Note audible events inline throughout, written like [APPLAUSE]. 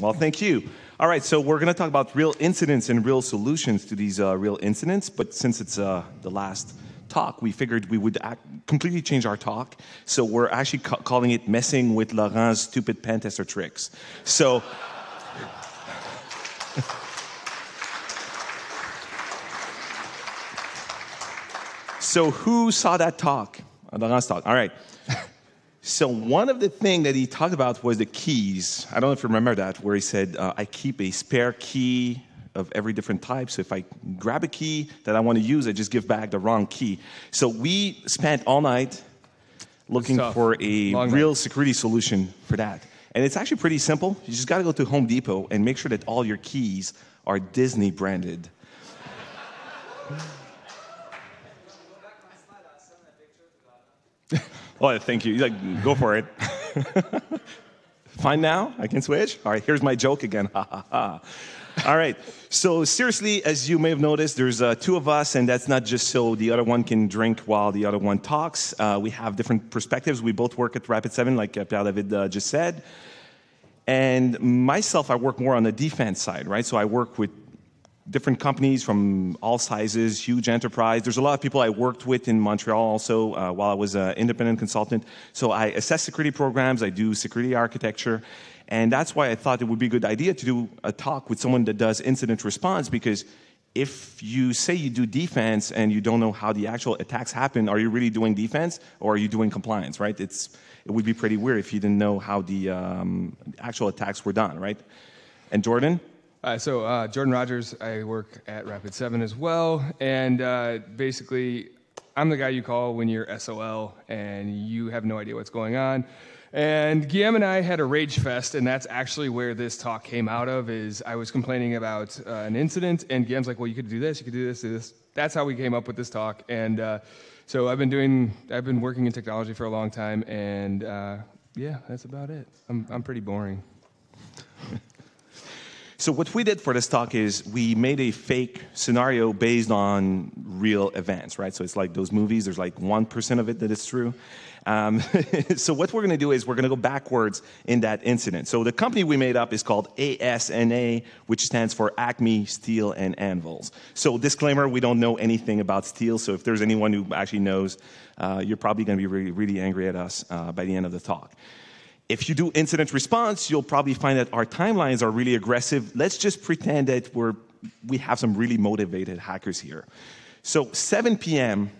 Well, thank you. All right, so we're going to talk about real incidents and real solutions to these uh, real incidents. But since it's uh, the last talk, we figured we would completely change our talk. So we're actually ca- calling it "Messing with Laurent's Stupid Pen Tester Tricks." So. [LAUGHS] so who saw that talk? Laurent's talk. All right. So one of the things that he talked about was the keys. I don't know if you remember that, where he said, uh, "I keep a spare key of every different type. So if I grab a key that I want to use, I just give back the wrong key." So we spent all night looking for a Long real night. security solution for that, and it's actually pretty simple. You just got to go to Home Depot and make sure that all your keys are Disney branded. Oh, thank you. Like, go for it. [LAUGHS] Fine now? I can switch? All right, here's my joke again. [LAUGHS] All right. So, seriously, as you may have noticed, there's uh, two of us, and that's not just so the other one can drink while the other one talks. Uh, we have different perspectives. We both work at Rapid 7, like uh, Pierre David uh, just said. And myself, I work more on the defense side, right? So, I work with different companies from all sizes, huge enterprise. There's a lot of people I worked with in Montreal also uh, while I was an independent consultant. So I assess security programs, I do security architecture, and that's why I thought it would be a good idea to do a talk with someone that does incident response because if you say you do defense and you don't know how the actual attacks happen, are you really doing defense or are you doing compliance, right? It's, it would be pretty weird if you didn't know how the um, actual attacks were done, right? And Jordan? Uh, so uh, Jordan Rogers, I work at Rapid Seven as well, and uh, basically, I'm the guy you call when you're SOL and you have no idea what's going on. And Guillaume and I had a rage fest, and that's actually where this talk came out of. Is I was complaining about uh, an incident, and Guillaume's like, "Well, you could do this, you could do this, do this." That's how we came up with this talk, and uh, so I've been doing, I've been working in technology for a long time, and uh, yeah, that's about it. I'm, I'm pretty boring. [LAUGHS] So what we did for this talk is we made a fake scenario based on real events, right? So it's like those movies. There's like one percent of it that is true. Um, [LAUGHS] so what we're going to do is we're going to go backwards in that incident. So the company we made up is called ASNA, which stands for Acme Steel and Anvils. So disclaimer: we don't know anything about steel. So if there's anyone who actually knows, uh, you're probably going to be really, really angry at us uh, by the end of the talk. If you do incident response, you'll probably find that our timelines are really aggressive. Let's just pretend that we're, we have some really motivated hackers here. So 7 p.m.,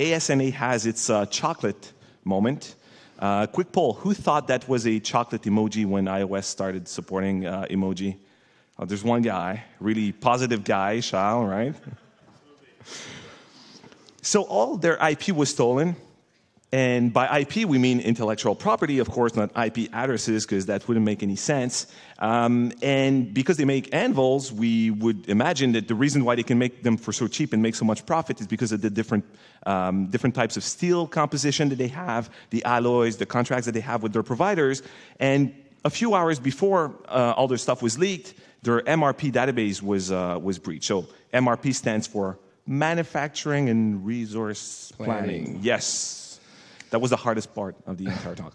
ASNA has its uh, chocolate moment. Uh, quick poll, who thought that was a chocolate emoji when iOS started supporting uh, emoji? Oh, there's one guy, really positive guy, Charles, right? [LAUGHS] So all their IP was stolen. And by IP, we mean intellectual property, of course, not IP addresses, because that wouldn't make any sense. Um, and because they make anvils, we would imagine that the reason why they can make them for so cheap and make so much profit is because of the different, um, different types of steel composition that they have, the alloys, the contracts that they have with their providers. And a few hours before uh, all their stuff was leaked, their MRP database was, uh, was breached. So MRP stands for Manufacturing and Resource Planning. Planning. Yes. That was the hardest part of the entire talk.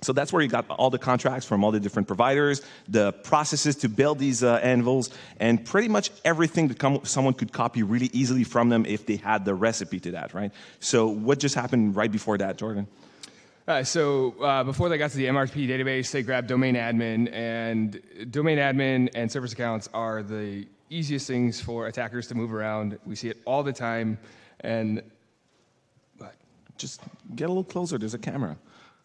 So that's where you got all the contracts from all the different providers, the processes to build these uh, anvils, and pretty much everything that come, someone could copy really easily from them if they had the recipe to that, right? So what just happened right before that, Jordan? Uh, so uh, before they got to the MRP database, they grabbed domain admin, and domain admin and service accounts are the easiest things for attackers to move around. We see it all the time, and Just get a little closer. There's a camera.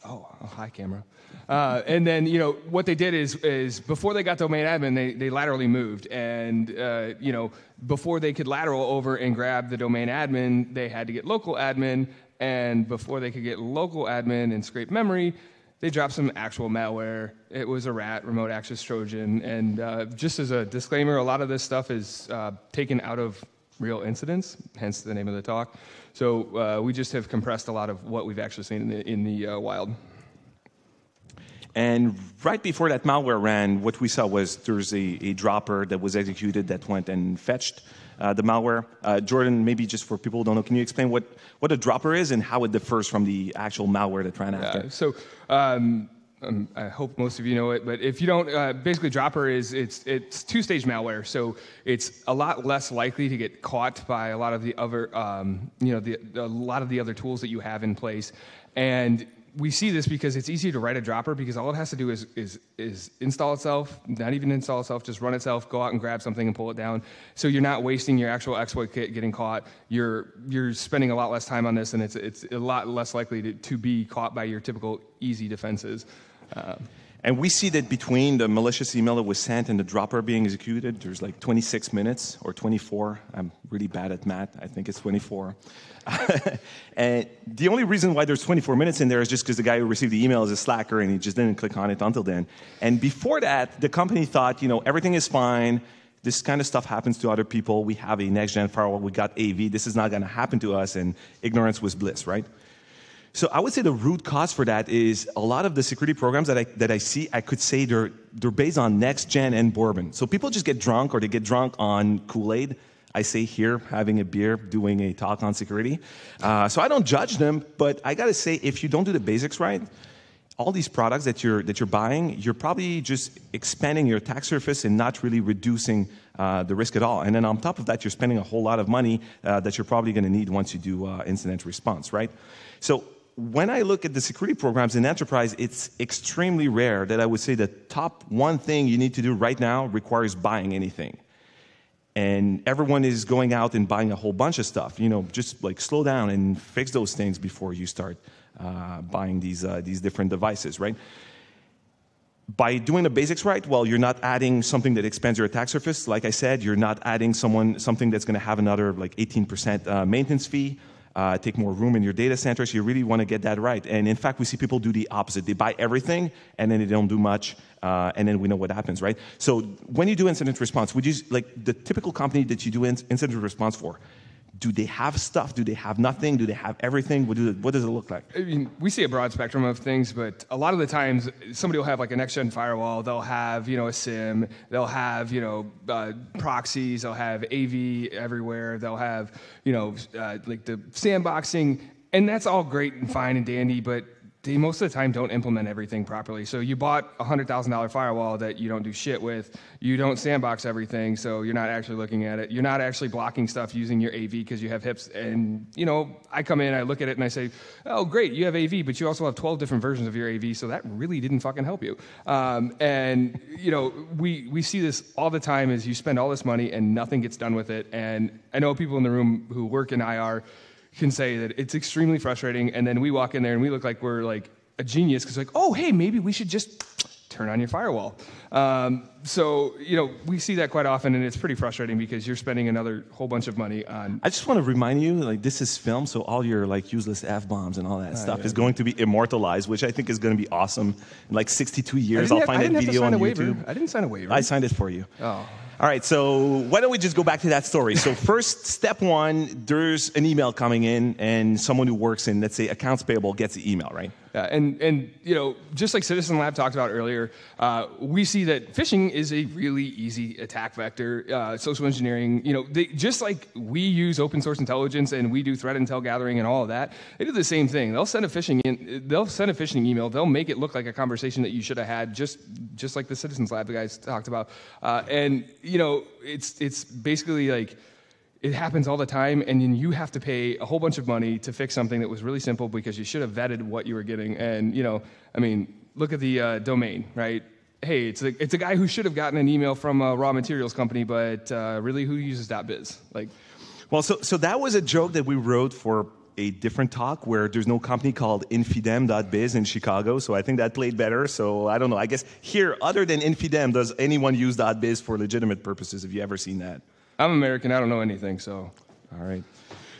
Oh, oh hi, camera. Uh, and then, you know, what they did is, is before they got domain admin, they, they laterally moved. And, uh, you know, before they could lateral over and grab the domain admin, they had to get local admin. And before they could get local admin and scrape memory, they dropped some actual malware. It was a rat, remote access Trojan. And uh, just as a disclaimer, a lot of this stuff is uh, taken out of real incidents, hence the name of the talk. So uh, we just have compressed a lot of what we've actually seen in the, in the uh, wild. And right before that malware ran, what we saw was there's a, a dropper that was executed that went and fetched uh, the malware. Uh, Jordan, maybe just for people who don't know, can you explain what, what a dropper is and how it differs from the actual malware that ran after? Uh, so um, um, I hope most of you know it, but if you don't, uh, basically Dropper is it's it's two-stage malware, so it's a lot less likely to get caught by a lot of the other um, you know the, a lot of the other tools that you have in place, and we see this because it's easy to write a dropper because all it has to do is, is, is install itself, not even install itself, just run itself, go out and grab something and pull it down. So you're not wasting your actual exploit kit getting caught. You're, you're spending a lot less time on this, and it's, it's a lot less likely to, to be caught by your typical easy defenses. Uh, and we see that between the malicious email that was sent and the dropper being executed, there's like 26 minutes or 24. I'm really bad at math. I think it's 24. [LAUGHS] and the only reason why there's 24 minutes in there is just because the guy who received the email is a slacker and he just didn't click on it until then. And before that, the company thought, you know, everything is fine. This kind of stuff happens to other people. We have a next gen firewall. We got AV. This is not going to happen to us. And ignorance was bliss, right? So I would say the root cause for that is a lot of the security programs that I, that I see, I could say they're, they're based on next gen and bourbon. So people just get drunk or they get drunk on Kool Aid I say here, having a beer, doing a talk on security. Uh, so I don't judge them, but I gotta say, if you don't do the basics right, all these products that you're that you're buying, you're probably just expanding your attack surface and not really reducing uh, the risk at all. And then on top of that, you're spending a whole lot of money uh, that you're probably going to need once you do uh, incident response, right? So when I look at the security programs in enterprise, it's extremely rare that I would say the top one thing you need to do right now requires buying anything and everyone is going out and buying a whole bunch of stuff. You know, just like slow down and fix those things before you start uh, buying these uh, these different devices, right? By doing the basics right, well, you're not adding something that expands your attack surface. Like I said, you're not adding someone something that's going to have another like 18% uh, maintenance fee uh, take more room in your data centers. You really want to get that right. And in fact, we see people do the opposite. They buy everything and then they don't do much, uh, and then we know what happens, right? So when you do incident response, would you like the typical company that you do incident response for? Do they have stuff? Do they have nothing? Do they have everything? What, do, what, does it look like? I mean, we see a broad spectrum of things, but a lot of the times somebody will have like a next gen firewall. They'll have you know a SIEM. They'll have you know uh, proxies. They'll have AV everywhere. They'll have you know uh, like the sandboxing, and that's all great and fine and dandy. But they most of the time don't implement everything properly. So you bought a hundred thousand dollar firewall that you don't do shit with. You don't sandbox everything, so you're not actually looking at it. You're not actually blocking stuff using your AV because you have HIPS. And you know, I come in, I look at it, and I say, "Oh, great, you have AV, but you also have 12 different versions of your AV, so that really didn't fucking help you." Um, and you know, we we see this all the time: is you spend all this money and nothing gets done with it. And I know people in the room who work in IR can say that it's extremely frustrating. And then we walk in there and we look like we're like a genius because like, oh, hey, maybe we should just turn on your firewall. Um, so you know we see that quite often, and it's pretty frustrating because you're spending another whole bunch of money on. I just want to remind you, like this is film, so all your like useless f bombs and all that uh, stuff yeah. is going to be immortalized, which I think is going to be awesome. In like 62 years, I'll have, find that video on YouTube. I didn't sign a waiver. I signed it for you. Oh. All right, so why don't we just go back to that story? So, [LAUGHS] first, step one, there's an email coming in, and someone who works in, let's say, accounts payable gets the email, right? Yeah, and, and you know, just like Citizen Lab talked about earlier, uh, we see that phishing is a really easy attack vector. Uh, social engineering, you know, they, just like we use open source intelligence and we do threat intel gathering and all of that, they do the same thing. They'll send a phishing in, they'll send a phishing email. They'll make it look like a conversation that you should have had, just just like the Citizens Lab guys talked about. Uh, and you know, it's it's basically like it happens all the time, and then you have to pay a whole bunch of money to fix something that was really simple because you should have vetted what you were getting. And you know, I mean, look at the uh, domain, right? Hey, it's a, it's a guy who should have gotten an email from a raw materials company, but uh, really, who uses .biz? Like, well, so so that was a joke that we wrote for a different talk where there's no company called infidem.biz in Chicago, so I think that played better. So I don't know. I guess here, other than infidem, does anyone use .biz for legitimate purposes? Have you ever seen that? I'm American. I don't know anything. So, all right.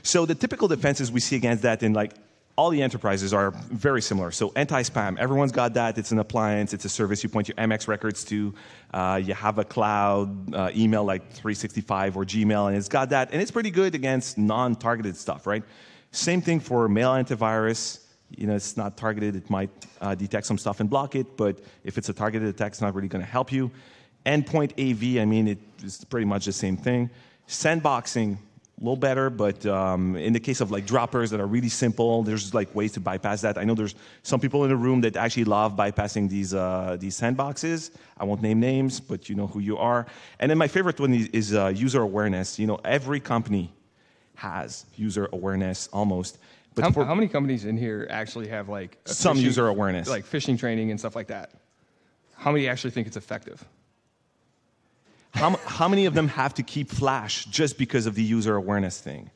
So the typical defenses we see against that in like all the enterprises are very similar. So anti-spam, everyone's got that. It's an appliance. It's a service you point your MX records to. Uh, you have a cloud uh, email like 365 or Gmail, and it's got that, and it's pretty good against non-targeted stuff, right? Same thing for mail antivirus. You know, it's not targeted. It might uh, detect some stuff and block it, but if it's a targeted attack, it's not really going to help you. Endpoint AV, I mean, it's pretty much the same thing. Sandboxing, a little better, but um, in the case of like droppers that are really simple, there's like ways to bypass that. I know there's some people in the room that actually love bypassing these uh, these sandboxes. I won't name names, but you know who you are. And then my favorite one is, is uh, user awareness. You know, every company has user awareness almost. But how, for, how many companies in here actually have like some phishing, user awareness, like phishing training and stuff like that? How many actually think it's effective? How, how many of them have to keep Flash just because of the user awareness thing?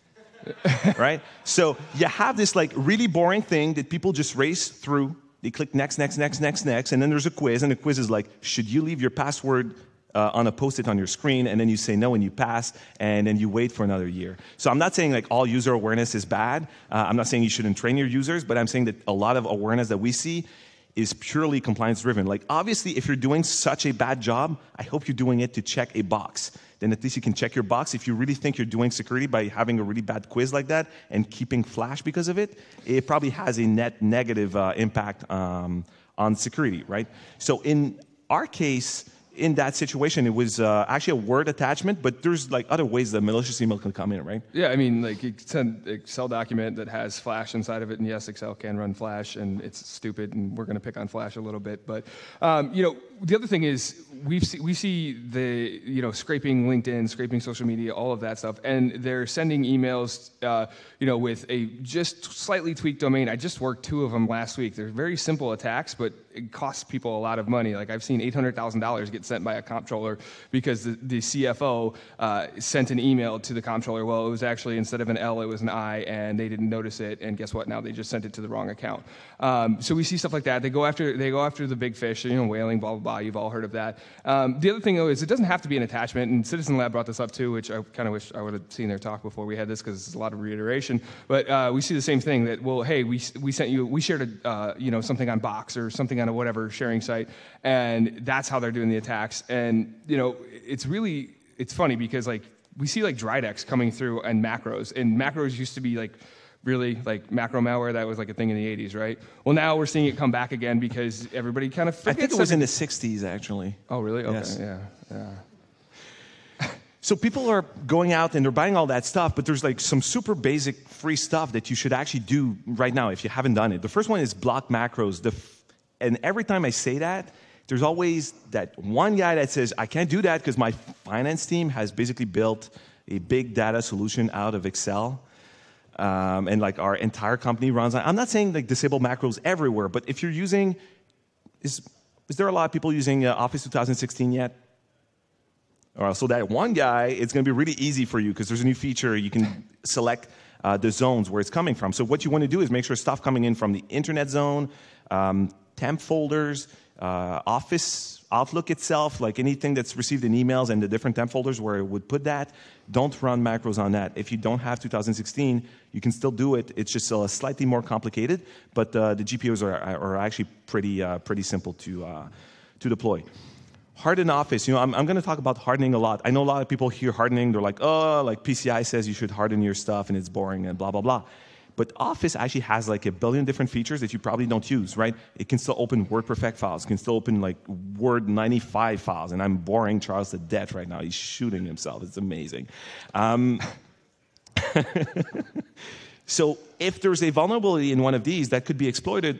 right? So you have this like really boring thing that people just race through. They click next, next, next, next, next, and then there's a quiz, and the quiz is like, should you leave your password uh, on a post-it on your screen, and then you say no and you pass, and then you wait for another year. So I'm not saying like all user awareness is bad. Uh, I'm not saying you shouldn't train your users, but I'm saying that a lot of awareness that we see is purely compliance driven. Like, obviously, if you're doing such a bad job, I hope you're doing it to check a box. Then at least you can check your box. If you really think you're doing security by having a really bad quiz like that and keeping Flash because of it, it probably has a net negative uh, impact um, on security, right? So in our case, in that situation, it was uh, actually a Word attachment, but there's like other ways that malicious email can come in, right? Yeah, I mean, like send an Excel document that has Flash inside of it, and yes, Excel can run Flash, and it's stupid, and we're going to pick on Flash a little bit. But um, you know, the other thing is we see, we see the you know scraping LinkedIn, scraping social media, all of that stuff, and they're sending emails, uh, you know, with a just slightly tweaked domain. I just worked two of them last week. They're very simple attacks, but it costs people a lot of money. Like I've seen eight hundred thousand dollars get sent by a comptroller because the, the CFO uh, sent an email to the comptroller. Well, it was actually instead of an L, it was an I, and they didn't notice it. And guess what? Now they just sent it to the wrong account. Um, so we see stuff like that. They go after they go after the big fish. You know, whaling, blah blah blah. You've all heard of that. Um, the other thing though is it doesn't have to be an attachment. And Citizen Lab brought this up too, which I kind of wish I would have seen their talk before we had this because it's a lot of reiteration. But uh, we see the same thing that well, hey, we we sent you we shared a uh, you know something on Box or something on a whatever sharing site, and that's how they're doing the attacks. And you know, it's really it's funny because like we see like Dridex coming through and macros, and macros used to be like really like macro malware that was like a thing in the 80s right? Well now we're seeing it come back again because everybody kind of i think it was in the 60s actually. Oh really? Okay yes. yeah yeah. So people are going out and they're buying all that stuff but there's like some super basic free stuff that you should actually do right now if you haven't done it. The first one is block macros the and every time i say that there's always that one guy that says, I can't do that because my finance team has basically built a big data solution out of Excel. Um, and like our entire company runs on. I'm not saying like disable macros everywhere, but if you're using, is, is there a lot of people using uh, Office 2016 yet? All right, so that one guy, it's going to be really easy for you because there's a new feature. You can select uh, the zones where it's coming from. So what you want to do is make sure stuff coming in from the internet zone, um, temp folders, uh, Office, Outlook itself, like anything that's received in emails and the different temp folders where it would put that, don't run macros on that. If you don't have 2016, you can still do it. It's just uh, slightly more complicated, but uh, the GPOs are, are actually pretty, uh, pretty simple to, uh, to deploy. Harden Office, you know, I'm, I'm going to talk about hardening a lot. I know a lot of people hear hardening, they're like, oh, like PCI says you should harden your stuff and it's boring and blah, blah, blah. But Office actually has like a billion different features that you probably don't use, right? It can still open WordPerfect files, it can still open like Word 95 files, and I'm boring Charles to death right now. He's shooting himself. It's amazing. Um, [LAUGHS] so if there's a vulnerability in one of these that could be exploited,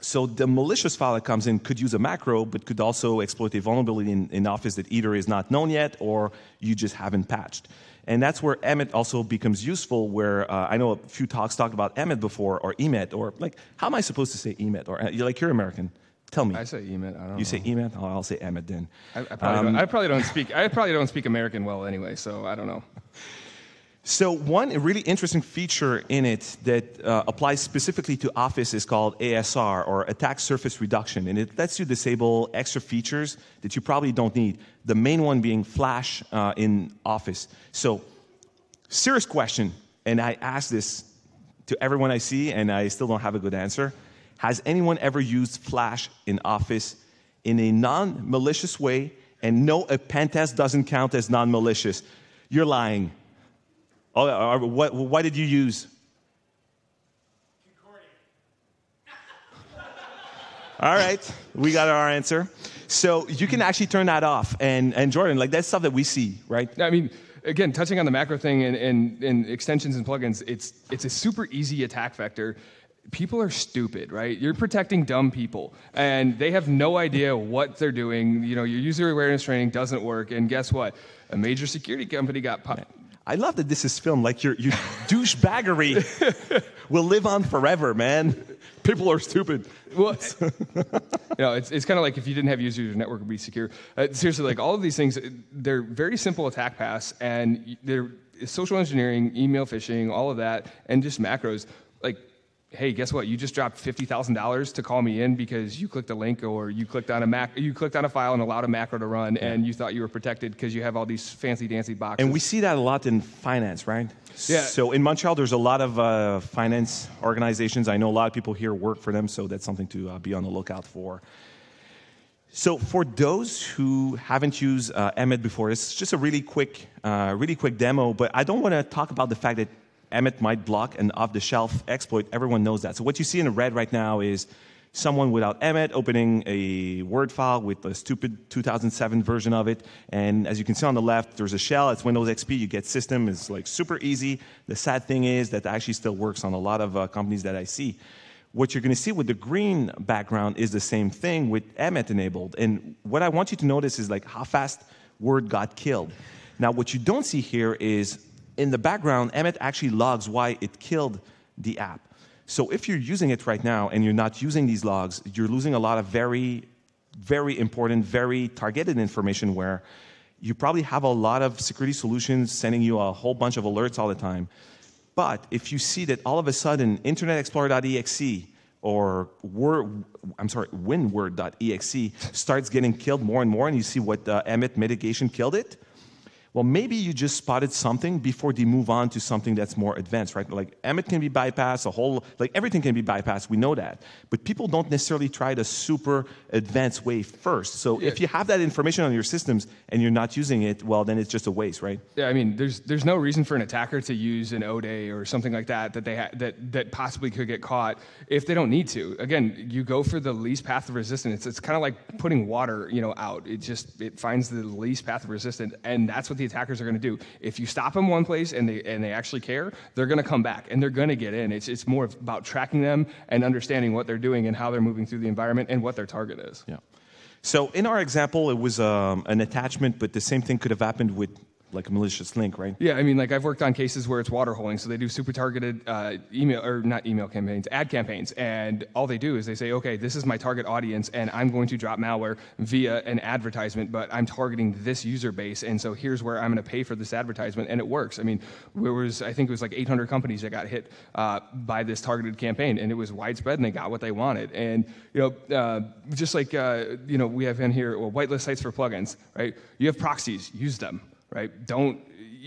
so the malicious file that comes in could use a macro, but could also exploit a vulnerability in, in Office that either is not known yet or you just haven't patched. And that's where Emmet also becomes useful. Where uh, I know a few talks talked about Emmet before, or Emet, or like, how am I supposed to say Emet? Or uh, you're like, you're American. Tell me. I say Emet. I don't. You know. say Emet? Oh, I'll say Emmet then. I, I, probably um, I, probably don't speak. I probably don't speak American well anyway, so I don't know. [LAUGHS] So one really interesting feature in it that uh, applies specifically to Office is called ASR, or Attack Surface Reduction, and it lets you disable extra features that you probably don't need. The main one being Flash uh, in Office. So, serious question, and I ask this to everyone I see, and I still don't have a good answer. Has anyone ever used Flash in Office in a non-malicious way? And no, a pen test doesn't count as non-malicious. You're lying. Oh, what, why did you use? All right, we got our answer. So you can actually turn that off. And, and Jordan, like that's stuff that we see, right? I mean, again, touching on the macro thing and, and, and extensions and plugins, it's it's a super easy attack vector. People are stupid, right? You're protecting dumb people, and they have no idea what they're doing. You know, your user awareness training doesn't work, and guess what? A major security company got po- I love that this is filmed. Like your, your douchebaggery will live on forever, man. People are stupid. Well, [LAUGHS] you know, it's, it's kind of like if you didn't have users, your network would be secure. Uh, seriously, like all of these things, they're very simple attack paths, and they're social engineering, email phishing, all of that, and just macros. Like hey, guess what? You just dropped fifty thousand dollars to call me in because you clicked a link or you clicked on a mac, you clicked on a file and allowed a macro to run, yeah. and you thought you were protected because you have all these fancy dancy boxes. And we see that a lot in finance, right? Yeah. So in Montreal, there's a lot of uh, finance organizations. I know a lot of people here work for them, so that's something to uh, be on the lookout for. So for those who haven't used uh, Emmet before, it's just a really quick, uh, really quick demo. But I don't want to talk about the fact that Emmet might block an off the shelf exploit. Everyone knows that. So what you see in the red right now is someone without Emmet opening a Word file with a stupid 2007 version of it. And as you can see on the left, there's a shell. It's Windows XP. You get system. It's like super easy. The sad thing is that actually still works on a lot of uh, companies that I see. What you're going to see with the green background is the same thing with Emmet enabled. And what I want you to notice is like how fast Word got killed. Now, what you don't see here is in the background, Emmet actually logs why it killed the app. So if you're using it right now and you're not using these logs, you're losing a lot of very, very important, very targeted information where you probably have a lot of security solutions sending you a whole bunch of alerts all the time. But if you see that all of a sudden Internet Explorer.exe or Word, I'm sorry, WinWord.exe starts getting killed more and more, and you see what uh, Emmet mitigation killed it, well, maybe you just spotted something before they move on to something that's more advanced, right? Like Emmet can be bypassed, a whole, like everything can be bypassed. We know that. But people don't necessarily try the super advanced way first. So yeah. if you have that information on your systems and you're not using it, well, then it's just a waste, right? Yeah, I mean, there's, there's no reason for an attacker to use an ODE or something like that that, they ha- that, that possibly could get caught if they don't need to. Again, you go for the least path of resistance. It's, it's kind of like putting water, you know, out. It just, it finds the least path of resistance, and that's what the attackers are going to do. If you stop them one place and they, and they actually care, they're going to come back and they're going to get in. It's, it's more about tracking them and understanding what they're doing and how they're moving through the environment and what their target is. Yeah. So in our example, it was um, an attachment, but the same thing could have happened with like a malicious link, right? Yeah, I mean, like I've worked on cases where it's water holing, so they do super targeted uh, email or not email campaigns, ad campaigns, and all they do is they say, okay, this is my target audience, and I'm going to drop malware via an advertisement, but I'm targeting this user base, and so here's where I'm going to pay for this advertisement, and it works. I mean, there was I think it was like 800 companies that got hit uh, by this targeted campaign, and it was widespread, and they got what they wanted, and you know, uh, just like uh, you know, we have in here well, whitelist sites for plugins, right? You have proxies, use them right? Don't.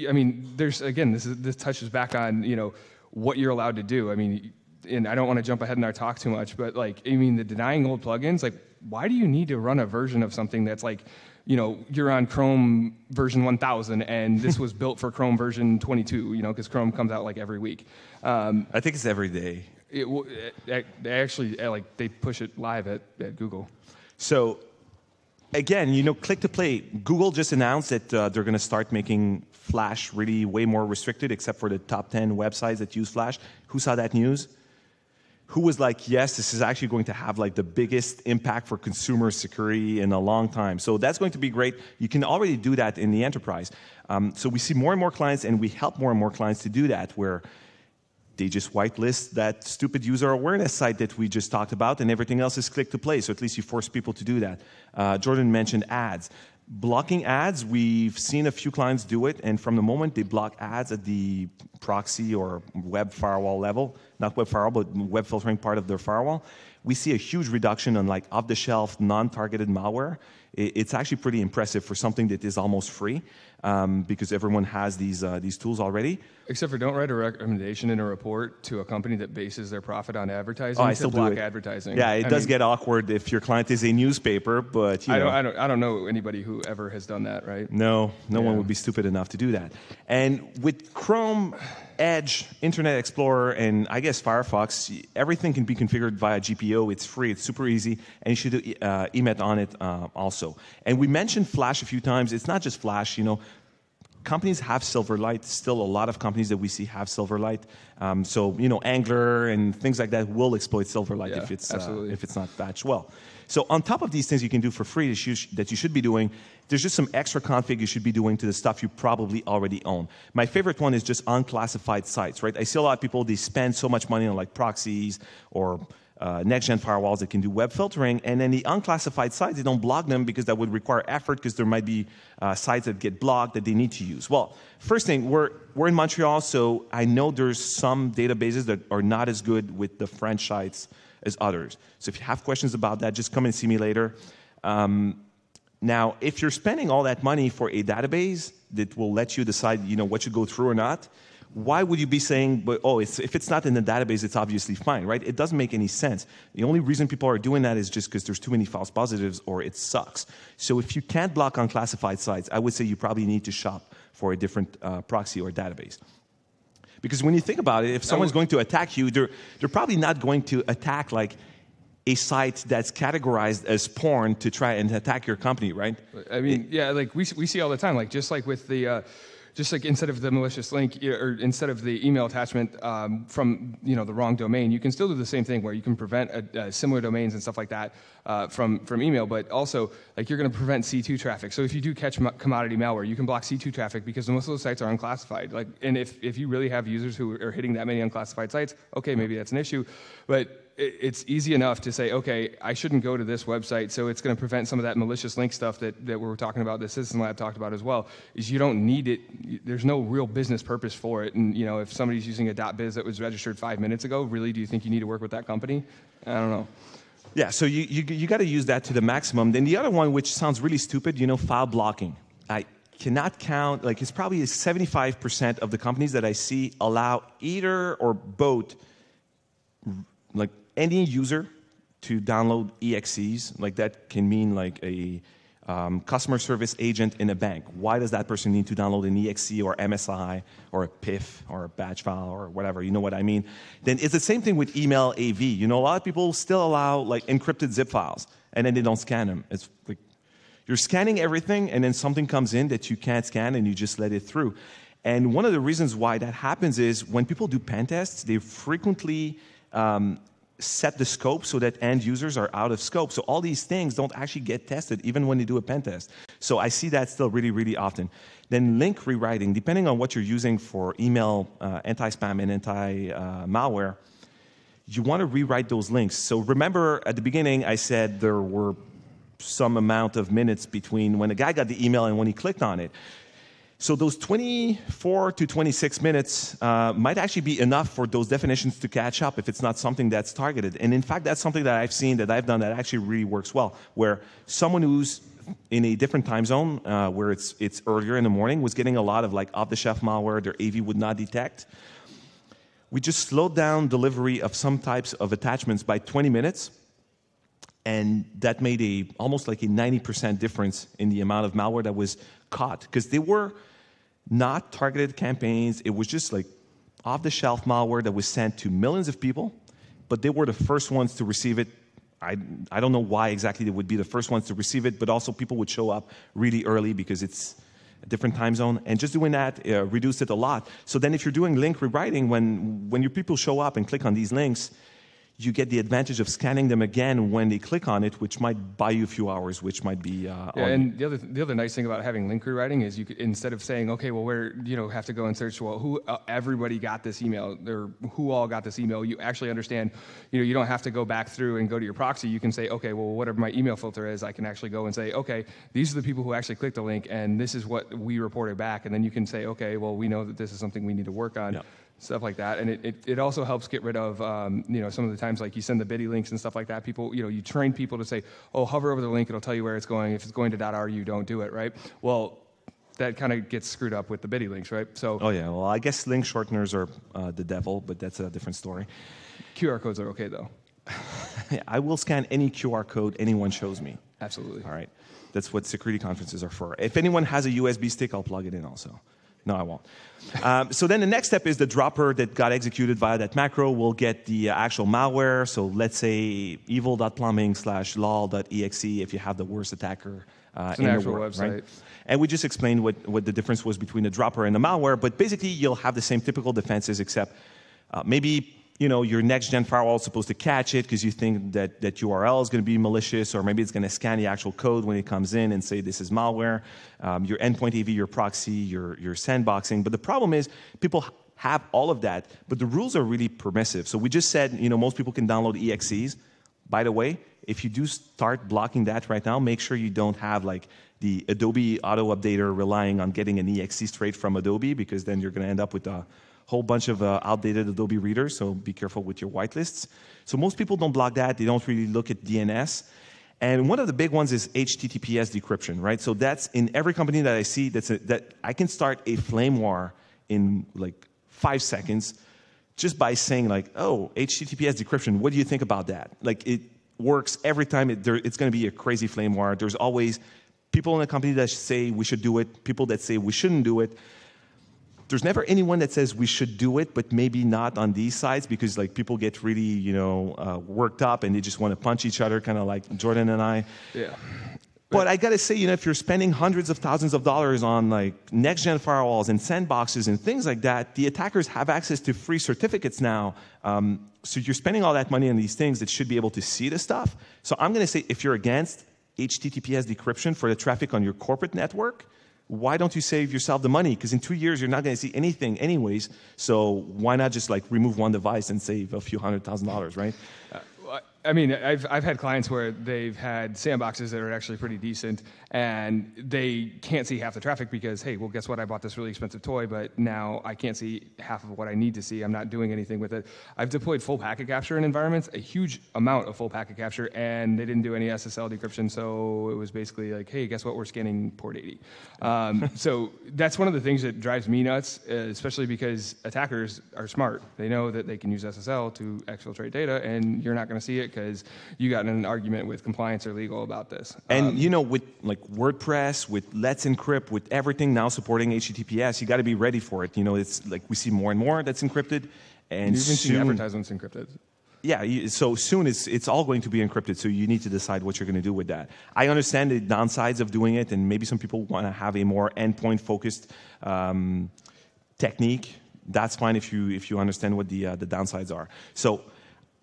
I mean, there's again, this is, this touches back on you know what you're allowed to do. I mean, and I don't want to jump ahead in our talk too much, but like, I mean, the denying old plugins, like, why do you need to run a version of something that's like, you know, you're on Chrome version 1000 and this was built for Chrome version 22, you know, because Chrome comes out like every week. Um, I think it's every day. It, it, they actually, like, they push it live at, at Google. So again, you know, click to play. Google just announced that uh, they're going to start making Flash really way more restricted, except for the top 10 websites that use Flash. Who saw that news? Who was like, yes, this is actually going to have like the biggest impact for consumer security in a long time. So that's going to be great. You can already do that in the enterprise. Um, so we see more and more clients, and we help more and more clients to do that, where they just whitelist that stupid user awareness site that we just talked about, and everything else is click to play. So at least you force people to do that. Uh, Jordan mentioned ads. Blocking ads, we've seen a few clients do it, and from the moment they block ads at the proxy or web firewall level, not web firewall, but web filtering part of their firewall, we see a huge reduction on like off-the-shelf, non-targeted malware. It's actually pretty impressive for something that is almost free um, because everyone has these, uh, these tools already. Except for don't write a recommendation in a report to a company that bases their profit on advertising oh, I still block do it. advertising. Yeah, it I does mean, get awkward if your client is a newspaper, but you I, know. don't, I, don't, I don't know anybody who ever has done that, right? No, no yeah. one would be stupid enough to do that. And with Chrome, Edge, Internet Explorer, and I guess Firefox, everything can be configured via GPO. It's free, it's super easy, and you should do uh, Emmet on it uh, also. And we mentioned Flash a few times. It's not just Flash, you know companies have Silverlight. Still, a lot of companies that we see have Silverlight. Um, so you know, Angler and things like that will exploit Silverlight Yeah, if it's uh, if it's not patched well. So on top of these things you can do for free that you, sh- that you should be doing, there's just some extra config you should be doing to the stuff you probably already own. My favorite one is just unclassified sites, right? I see a lot of people they spend so much money on like proxies or uh, next-gen firewalls that can do web filtering, and then the unclassified sites they don't block them because that would require effort because there might be uh, sites that get blocked that they need to use. Well, first thing we're we're in Montreal, so I know there's some databases that are not as good with the French sites as others. So if you have questions about that, just come and see me later. Um, now, if you're spending all that money for a database that will let you decide, you know, what you go through or not, why would you be saying, but oh, it's, if it's not in the database, it's obviously fine, right? It doesn't make any sense. The only reason people are doing that is just because there's too many false positives or it sucks. So if you can't block unclassified sites, I would say you probably need to shop for a different uh, proxy or database. Because when you think about it, if someone's going to attack you, they're, they're probably not going to attack like a site that's categorized as porn to try and attack your company, right? I mean, yeah, like we, we see all the time, like just like with the, uh, just like instead of the malicious link or instead of the email attachment um, from you know the wrong domain, you can still do the same thing where you can prevent uh, uh, similar domains and stuff like that uh, from from email, but also like you're going to prevent C2 traffic. So if you do catch mo- commodity malware, you can block C2 traffic because most of those sites are unclassified. Like, and if if you really have users who are hitting that many unclassified sites, okay, maybe that's an issue, but it's easy enough to say, okay, I shouldn't go to this website, so it's going to prevent some of that malicious link stuff that, that we were talking about, that Citizen Lab talked about as well, is you don't need it. There's no real business purpose for it. And, you know, if somebody's using a .biz that was registered five minutes ago, really, do you think you need to work with that company? I don't know. Yeah, so you, you, you got to use that to the maximum. Then the other one, which sounds really stupid, you know, file blocking. I cannot count, like, it's probably 75% of the companies that I see allow either or both, like, any user to download EXEs. Like, that can mean like a um, customer service agent in a bank. Why does that person need to download an EXE or MSI or a PIF or a batch file or whatever? You know what I mean? Then it's the same thing with email AV. You know, a lot of people still allow like encrypted zip files and then they don't scan them. It's like you're scanning everything and then something comes in that you can't scan and you just let it through. And one of the reasons why that happens is when people do pen tests, they frequently um, set the scope so that end users are out of scope. So all these things don't actually get tested even when they do a pen test. So I see that still really, really often. Then link rewriting, depending on what you're using for email uh, anti-spam and anti-malware, you want to rewrite those links. So remember at the beginning I said there were some amount of minutes between when a guy got the email and when he clicked on it. So those 24 to 26 minutes uh, might actually be enough for those definitions to catch up if it's not something that's targeted. And in fact, that's something that I've seen that I've done that actually really works well, where someone who's in a different time zone, uh, where it's, it's earlier in the morning, was getting a lot of like off-the-shelf malware their AV would not detect. We just slowed down delivery of some types of attachments by 20 minutes, and that made a almost like a 90% difference in the amount of malware that was caught because they were not targeted campaigns. It was just like off the shelf malware that was sent to millions of people, but they were the first ones to receive it. I, I don't know why exactly they would be the first ones to receive it, but also people would show up really early because it's a different time zone. And just doing that uh, reduced it a lot. So then, if you're doing link rewriting, when, when your people show up and click on these links, you get the advantage of scanning them again when they click on it, which might buy you a few hours, which might be. Uh, Yeah, and the other the other nice thing about having link rewriting is you could, instead of saying okay, well, where you know have to go and search well who uh, everybody got this email or who all got this email, you actually understand. You know, you don't have to go back through and go to your proxy. You can say okay, well, whatever my email filter is, I can actually go and say okay, these are the people who actually clicked the link, and this is what we reported back, and then you can say okay, well, we know that this is something we need to work on. Yeah. Stuff like that, and it, it, it also helps get rid of um, you know some of the times like you send the Bitly links and stuff like that. People you know you train people to say oh hover over the link it'll tell you where it's going. If it's going to .ru don't do it right. Well, that kind of gets screwed up with the Bitly links right. So Oh yeah, well I guess link shorteners are uh, the devil, but that's a different story. QR codes are okay though. [LAUGHS] I will scan any QR code anyone shows me. Absolutely. All right, that's what security conferences are for. If anyone has a USB stick, I'll plug it in also. No, I won't. Um, so then the next step is the dropper that got executed via that macro will get the uh, actual malware. So let's say evil.plumbing slash lol.exe if you have the worst attacker uh, in the world, website. right? And we just explained what, what the difference was between the dropper and the malware. But basically, you'll have the same typical defenses, except uh, maybe you know your next gen firewall is supposed to catch it because you think that that URL is going to be malicious, or maybe it's going to scan the actual code when it comes in and say this is malware. Um, your endpoint AV, your proxy, your your sandboxing. But the problem is people have all of that, but the rules are really permissive. So we just said, you know, most people can download EXEs. By the way, if you do start blocking that right now, make sure you don't have like the Adobe auto updater relying on getting an EXE straight from Adobe, because then you're going to end up with a whole bunch of uh, outdated Adobe readers. So be careful with your whitelists. So most people don't block that. They don't really look at DNS. And one of the big ones is HTTPS decryption, right? So that's in every company that I see that's a, that I can start a flame war in like five seconds just by saying like, oh, HTTPS decryption, what do you think about that? Like it works every time. It, there, it's going to be a crazy flame war. There's always people in the company that say we should do it, people that say we shouldn't do it. There's never anyone that says we should do it, but maybe not on these sides because like people get really you know uh, worked up and they just want to punch each other, kind of like Jordan and I. Yeah. But I gotta say, you know, if you're spending hundreds of thousands of dollars on like next gen firewalls and sandboxes and things like that, the attackers have access to free certificates now. Um, so you're spending all that money on these things that should be able to see the stuff. So I'm gonna say, if you're against HTTPS decryption for the traffic on your corporate network, why don't you save yourself the money? Because in two years you're not going to see anything anyways. So why not just like remove one device and save a few hundred thousand dollars, right? Uh, I mean, I've, I've had clients where they've had sandboxes that are actually pretty decent, and they can't see half the traffic because, hey, well, guess what? I bought this really expensive toy, but now I can't see half of what I need to see. I'm not doing anything with it. I've deployed full packet capture in environments, a huge amount of full packet capture, and they didn't do any SSL decryption, so it was basically like, hey, guess what? We're scanning port 80. Um, [LAUGHS] so that's one of the things that drives me nuts, uh, especially because attackers are smart. They know that they can use SSL to exfiltrate data, and you're not going to see it because you got in an argument with compliance or legal about this. And Um, you know, with like WordPress, with Let's Encrypt, with everything now supporting HTTPS, you got to be ready for it. You know, it's like we see more and more that's encrypted, and you've soon, advertisements encrypted. yeah. So soon it's it's all going to be encrypted. So you need to decide what you're going to do with that. I understand the downsides of doing it, and maybe some people want to have a more endpoint focused um, technique. That's fine if you if you understand what the uh, the downsides are. So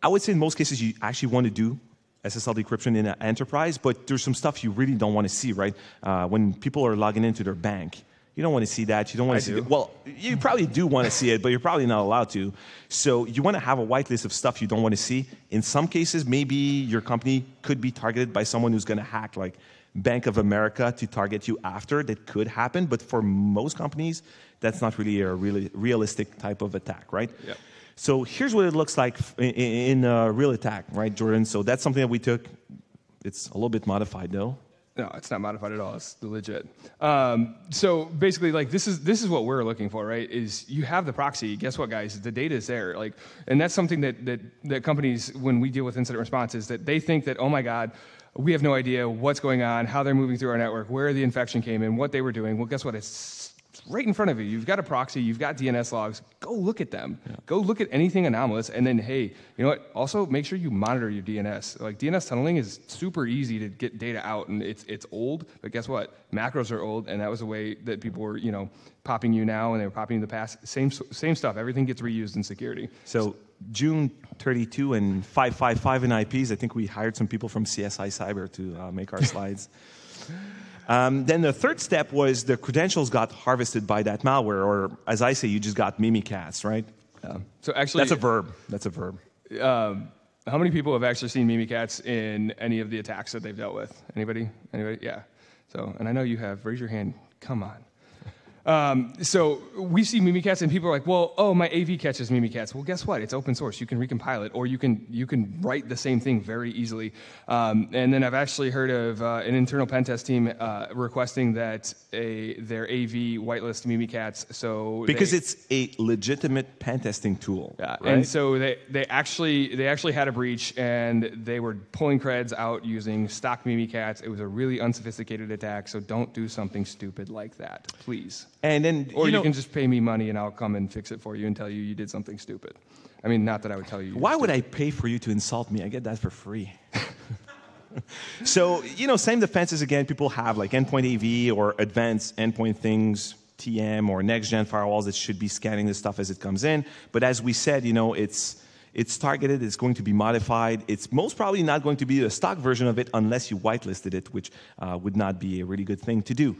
I would say in most cases you actually want to do SSL decryption in an enterprise, but there's some stuff you really don't want to see, right? Uh, when people are logging into their bank, you don't want to see that. You don't want I to see. do. The, well, you probably do want to see it, but you're probably not allowed to. So you want to have a whitelist of stuff you don't want to see. In some cases, maybe your company could be targeted by someone who's going to hack, like Bank of America, to target you after. That could happen, but for most companies, that's not really a really realistic type of attack, right? Yep. So here's what it looks like in, in a real attack, right, Jordan? So that's something that we took. It's a little bit modified, though. No, it's not modified at all. It's legit. Um, so basically, like this is this is what we're looking for, right? Is you have the proxy. Guess what, guys? The data is there. Like, and that's something that that that companies, when we deal with incident response, is that they think that, oh my God, we have no idea what's going on, how they're moving through our network, where the infection came in, what they were doing. Well, guess what? It's right in front of you. You've got a proxy, you've got DNS logs. Go look at them. Go look at anything anomalous, and then hey, you know what? Also, make sure you monitor your DNS. Like DNS tunneling is super easy to get data out, and it's it's old. But guess what? Macros are old, and that was the way that people were, you know, popping you now, and they were popping you in the past. Same same stuff. Everything gets reused in security. So June 32 and 555 in IPs. I think we hired some people from CSI Cyber to uh, make our [LAUGHS] slides. Um, then the third step was the credentials got harvested by that malware, or as I say, you just got Mimikatz, right? So actually, That's a verb. That's a verb. um, how many people have actually seen Mimikatz in any of the attacks that they've dealt with? Anybody? Anybody? Yeah. So, and I know you have. Raise your hand. Come on. Um, so we see Mimikatz, and people are like, "Well, oh, my AV catches Mimikatz." Well, guess what? It's open source. You can recompile it, or you can you can write the same thing very easily. Um, and then I've actually heard of uh, an internal pen test team uh, requesting that a their AV whitelist Mimikatz. So Because they- it's a legitimate pen testing tool. yeah, right? and so they, they actually they actually had a breach and they were pulling creds out using stock Mimikatz. It was a really unsophisticated attack, so don't do something stupid like that, please. And then Or you, you, can just pay me money and I'll come and fix it for you and tell you you did something stupid. I mean, not that I would tell you. you why would I pay for you to insult me? I get that for free. [LAUGHS] so, you know, same defenses again, people have like endpoint AV or advanced endpoint things, TM or next gen firewalls that should be scanning this stuff as it comes in. But as we said, you know, it's it's targeted, it's going to be modified. It's most probably not going to be a stock version of it unless you whitelisted it, which uh, would not be a really good thing to do.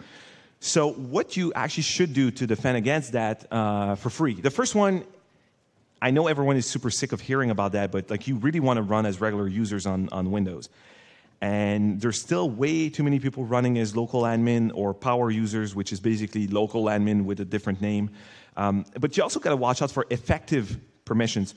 So, what you actually should do to defend against that uh, for free. The first one, I know everyone is super sick of hearing about that, but like you really want to run as regular users on, on Windows. And there's still way too many people running as local admin or power users, which is basically local admin with a different name. Um, but you also got to watch out for effective permissions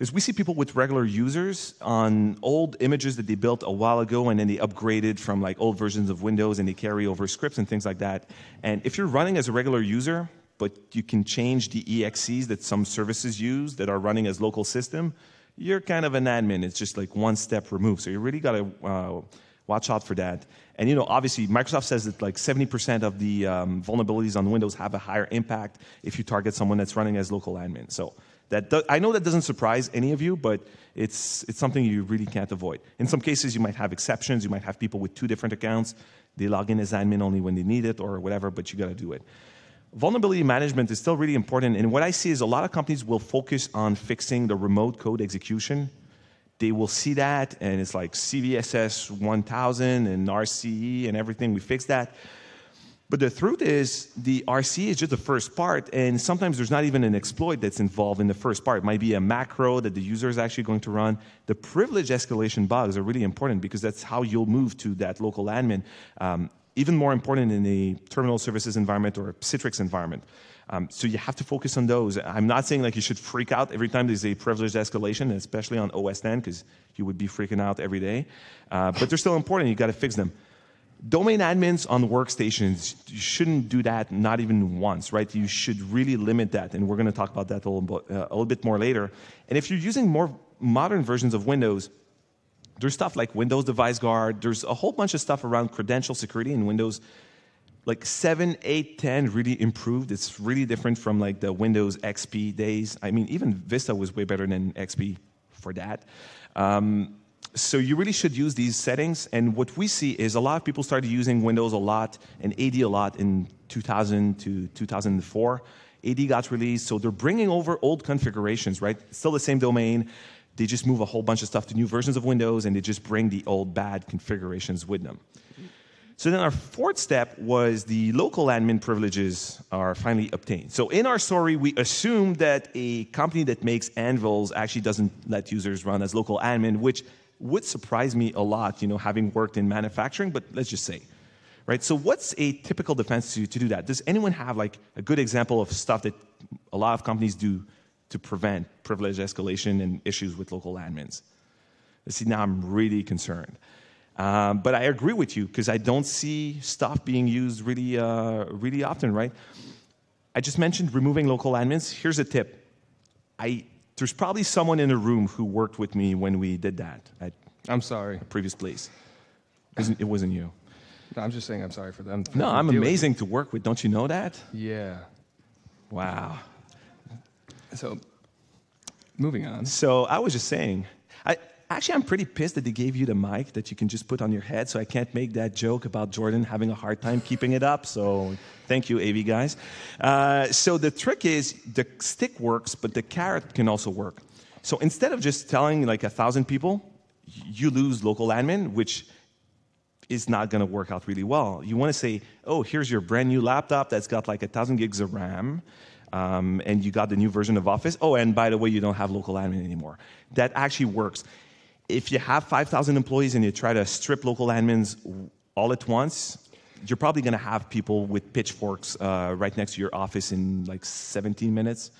is we see people with regular users on old images that they built a while ago and then they upgraded from like old versions of Windows and they carry over scripts and things like that. And if you're running as a regular user, but you can change the EXEs that some services use that are running as local system, you're kind of an admin. It's just like one step removed. So you really got to uh, watch out for that. And you know, obviously, Microsoft says that like 70% of the um, vulnerabilities on Windows have a higher impact if you target someone that's running as local admin. So that do, I know that doesn't surprise any of you, but it's, it's something you really can't avoid. In some cases, you might have exceptions. You might have people with two different accounts. They log in as admin only when they need it or whatever, but you got to do it. Vulnerability management is still really important. And what I see is a lot of companies will focus on fixing the remote code execution. They will see that, and it's like CVSS 1000 and RCE and everything. We fix that. But the truth is, the RC is just the first part, and sometimes there's not even an exploit that's involved in the first part. It might be a macro that the user is actually going to run. The privilege escalation bugs are really important because that's how you'll move to that local admin. Um, even more important in a terminal services environment or Citrix environment. Um, so you have to focus on those. I'm not saying like you should freak out every time there's a privileged escalation, especially on OS 10, because you would be freaking out every day. Uh, but they're still important. You got to fix them. Domain admins on workstations, you shouldn't do that, not even once, right? You should really limit that, and we're going to talk about that a little, bit, uh, a little bit more later. And if you're using more modern versions of Windows, there's stuff like Windows Device Guard. There's a whole bunch of stuff around credential security in Windows. Like 7, 8, 10 really improved. It's really different from like the Windows XP days. I mean, even Vista was way better than XP for that. Um, so you really should use these settings. And what we see is a lot of people started using Windows a lot and AD a lot in 2000 to 2004. AD got released, so they're bringing over old configurations, right? Still the same domain. They just move a whole bunch of stuff to new versions of Windows, and they just bring the old bad configurations with them. So then our fourth step was the local admin privileges are finally obtained. So in our story, we assume that a company that makes anvils actually doesn't let users run as local admin, which would surprise me a lot, you know, having worked in manufacturing, but let's just say. Right? So what's a typical defense to, to do that? Does anyone have like a good example of stuff that a lot of companies do to prevent privilege escalation and issues with local admins? See, now I'm really concerned. Um, but I agree with you because I don't see stuff being used really, uh, really often, right? I just mentioned removing local admins. Here's a tip. I there's probably someone in the room who worked with me when we did that at I'm sorry. a previous place. It wasn't, it wasn't you. No, I'm just saying I'm sorry for them. No, I'm amazing to work with. Don't you know that? Yeah. Wow. So, moving on. So I was just saying, I, Actually, I'm pretty pissed that they gave you the mic that you can just put on your head, so I can't make that joke about Jordan having a hard time keeping it up. So thank you, AV guys. Uh, so the trick is the stick works, but the carrot can also work. So instead of just telling like a thousand people, you lose local admin, which is not going to work out really well. You want to say, oh, here's your brand new laptop that's got like a thousand gigs of RAM. Um, and you got the new version of Office. Oh, and by the way, you don't have local admin anymore. That actually works if you have 5,000 employees and you try to strip local admins all at once, you're probably going to have people with pitchforks uh, right next to your office in like 17 minutes.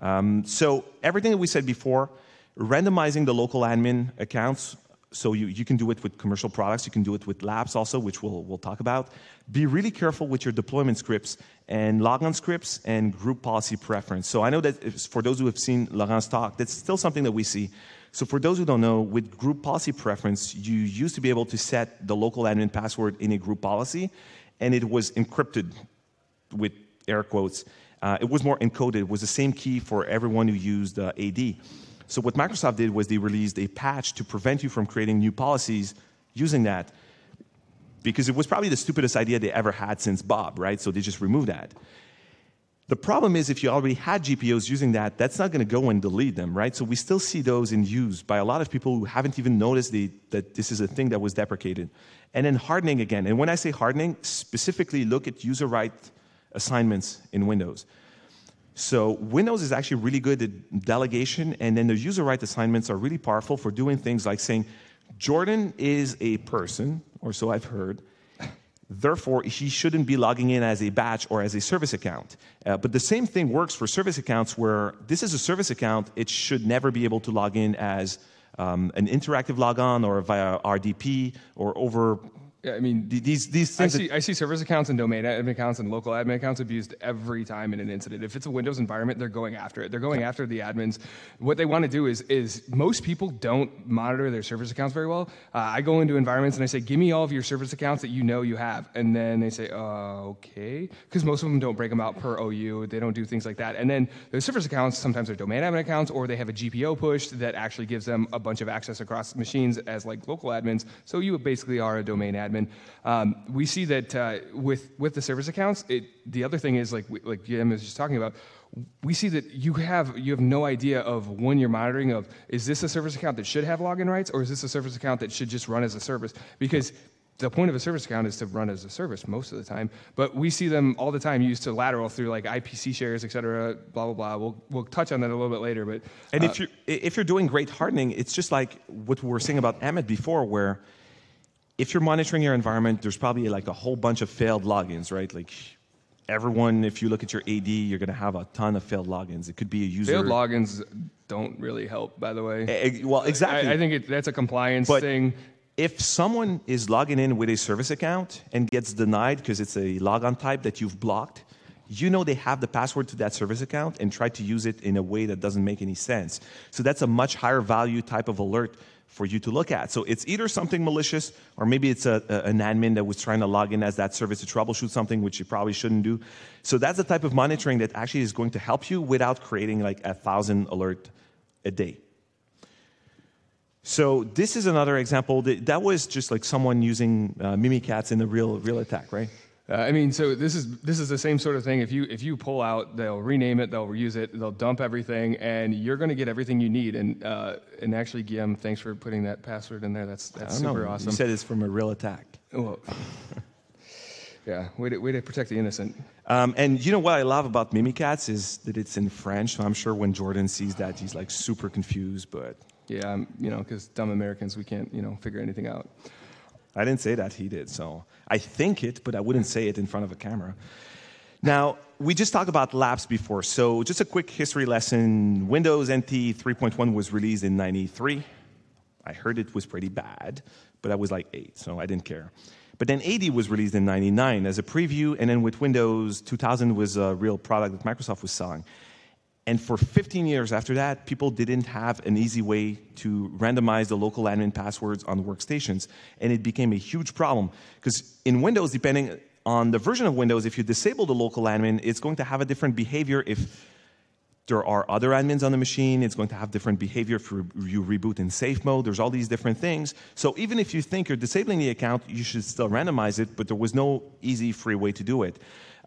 Um, so everything that we said before, randomizing the local admin accounts. So you, you can do it with commercial products. You can do it with LAPS also, which we'll, we'll talk about. Be really careful with your deployment scripts and logon scripts and group policy preference. So I know that for those who have seen Laurent's talk, that's still something that we see. So for those who don't know, with group policy preference, you used to be able to set the local admin password in a group policy, and it was encrypted with air quotes. Uh, it was more encoded. It was the same key for everyone who used uh, AD. So what Microsoft did was they released a patch to prevent you from creating new policies using that because it was probably the stupidest idea they ever had since Bob, right? So they just removed that. The problem is if you already had GPOs using that, that's not going to go and delete them, right? So we still see those in use by a lot of people who haven't even noticed the, that this is a thing that was deprecated. And then hardening again. And when I say hardening, specifically look at user right assignments in Windows. So Windows is actually really good at delegation, and then the user right assignments are really powerful for doing things like saying, Jordan is a person, or so I've heard. Therefore, he shouldn't be logging in as a batch or as a service account. Uh, but the same thing works for service accounts where this is a service account, it should never be able to log in as um, an interactive logon or via RDP or over Yeah, I mean, these, these things. that- see, I see service accounts and domain admin accounts and local admin accounts abused every time in an incident. If it's a Windows environment, they're going after it. They're going after the admins. What they want to do is, is most people don't monitor their service accounts very well. Uh, I go into environments and I say, give me all of your service accounts that you know you have. And then they say, uh, okay. Because most of them don't break them out per OU. They don't do things like that. And then the service accounts, sometimes they're domain admin accounts or they have a GPO push that actually gives them a bunch of access across machines as like local admins. So you basically are a domain admin. Um, we see that uh, with with the service accounts. It, the other thing is like like Jim was just talking about. We see that you have you have no idea of when you're monitoring of is this a service account that should have login rights or is this a service account that should just run as a service because the point of a service account is to run as a service most of the time, but we see them all the time used to lateral through like IPC shares, et cetera, blah blah blah. We'll we'll touch on that a little bit later, but And uh, if you're if you're doing great hardening, it's just like what we were saying about EMET before, where if you're monitoring your environment, there's probably like a whole bunch of failed logins, right? Like everyone, if you look at your AD, you're going to have a ton of failed logins. It could be a user. failed logins don't really help, by the way. Well, exactly. I, I think it, that's a compliance But thing. if someone is logging in with a service account and gets denied because it's a logon type that you've blocked, you know they have the password to that service account and try to use it in a way that doesn't make any sense. So that's a much higher value type of alert for you to look at. So it's either something malicious or maybe it's a, a- an admin that was trying to log in as that service to troubleshoot something which you probably shouldn't do. So that's the type of monitoring that actually is going to help you without creating like a thousand alert a day. So this is another example. That, that was just like someone using uh, Mimikatz in the real real attack, right? Uh, I mean, so this is this is the same sort of thing. If you if you pull out, they'll rename it, they'll reuse it, they'll dump everything, and you're going to get everything you need. And uh, and actually, Guillaume, thanks for putting that password in there. That's that's super know. awesome. You said it's from a real attack. well, [LAUGHS] yeah, way to, way to protect the innocent. Um, and you know what I love about Mimikatz is that it's in French. So I'm sure when Jordan sees that, he's like super confused. But Yeah, um, you know, because dumb Americans, we can't you know figure anything out. I didn't say that. He did. So I think it, but I wouldn't say it in front of a camera. Now, we just talked about LAPS before. So just a quick history lesson. Windows NT 3.1 was released in 93. I heard it was pretty bad, but I was like eight, so I didn't care. But then AD was released in 99 as a preview, and then with Windows 2000 was a real product that Microsoft was selling. And for 15 years after that, people didn't have an easy way to randomize the local admin passwords on workstations. And it became a huge problem because in Windows, depending on the version of Windows, if you disable the local admin, it's going to have a different behavior if there are other admins on the machine. It's going to have different behavior if you reboot in safe mode. There's all these different things. So even if you think you're disabling the account, you should still randomize it, but there was no easy, free way to do it.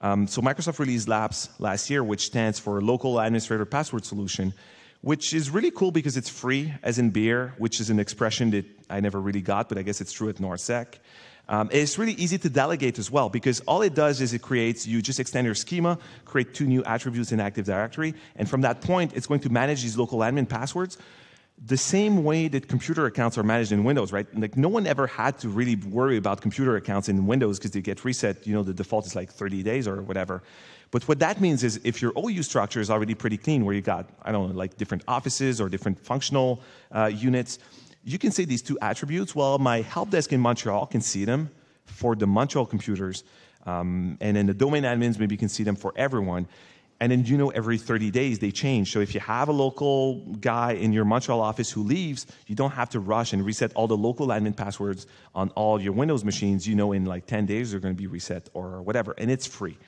Um, so Microsoft released LAPS last year, which stands for Local Administrator Password Solution, which is really cool because it's free, as in beer, which is an expression that I never really got, but I guess it's true at NorthSec. Um, it's really easy to delegate as well because all it does is it creates, you just extend your schema, create two new attributes in Active Directory, and from that point, it's going to manage these local admin passwords the same way that computer accounts are managed in Windows, right? Like no one ever had to really worry about computer accounts in Windows because they get reset. You know, the default is like 30 days or whatever. But what that means is if your OU structure is already pretty clean, where you got, I don't know, like different offices or different functional uh, units, you can say these two attributes. Well, my help desk in Montreal can see them for the Montreal computers, um, and then the domain admins maybe can see them for everyone. And then you know every 30 days they change. So if you have a local guy in your Montreal office who leaves, you don't have to rush and reset all the local admin passwords on all your Windows machines. You know in like 10 days they're going to be reset or whatever, and it's free.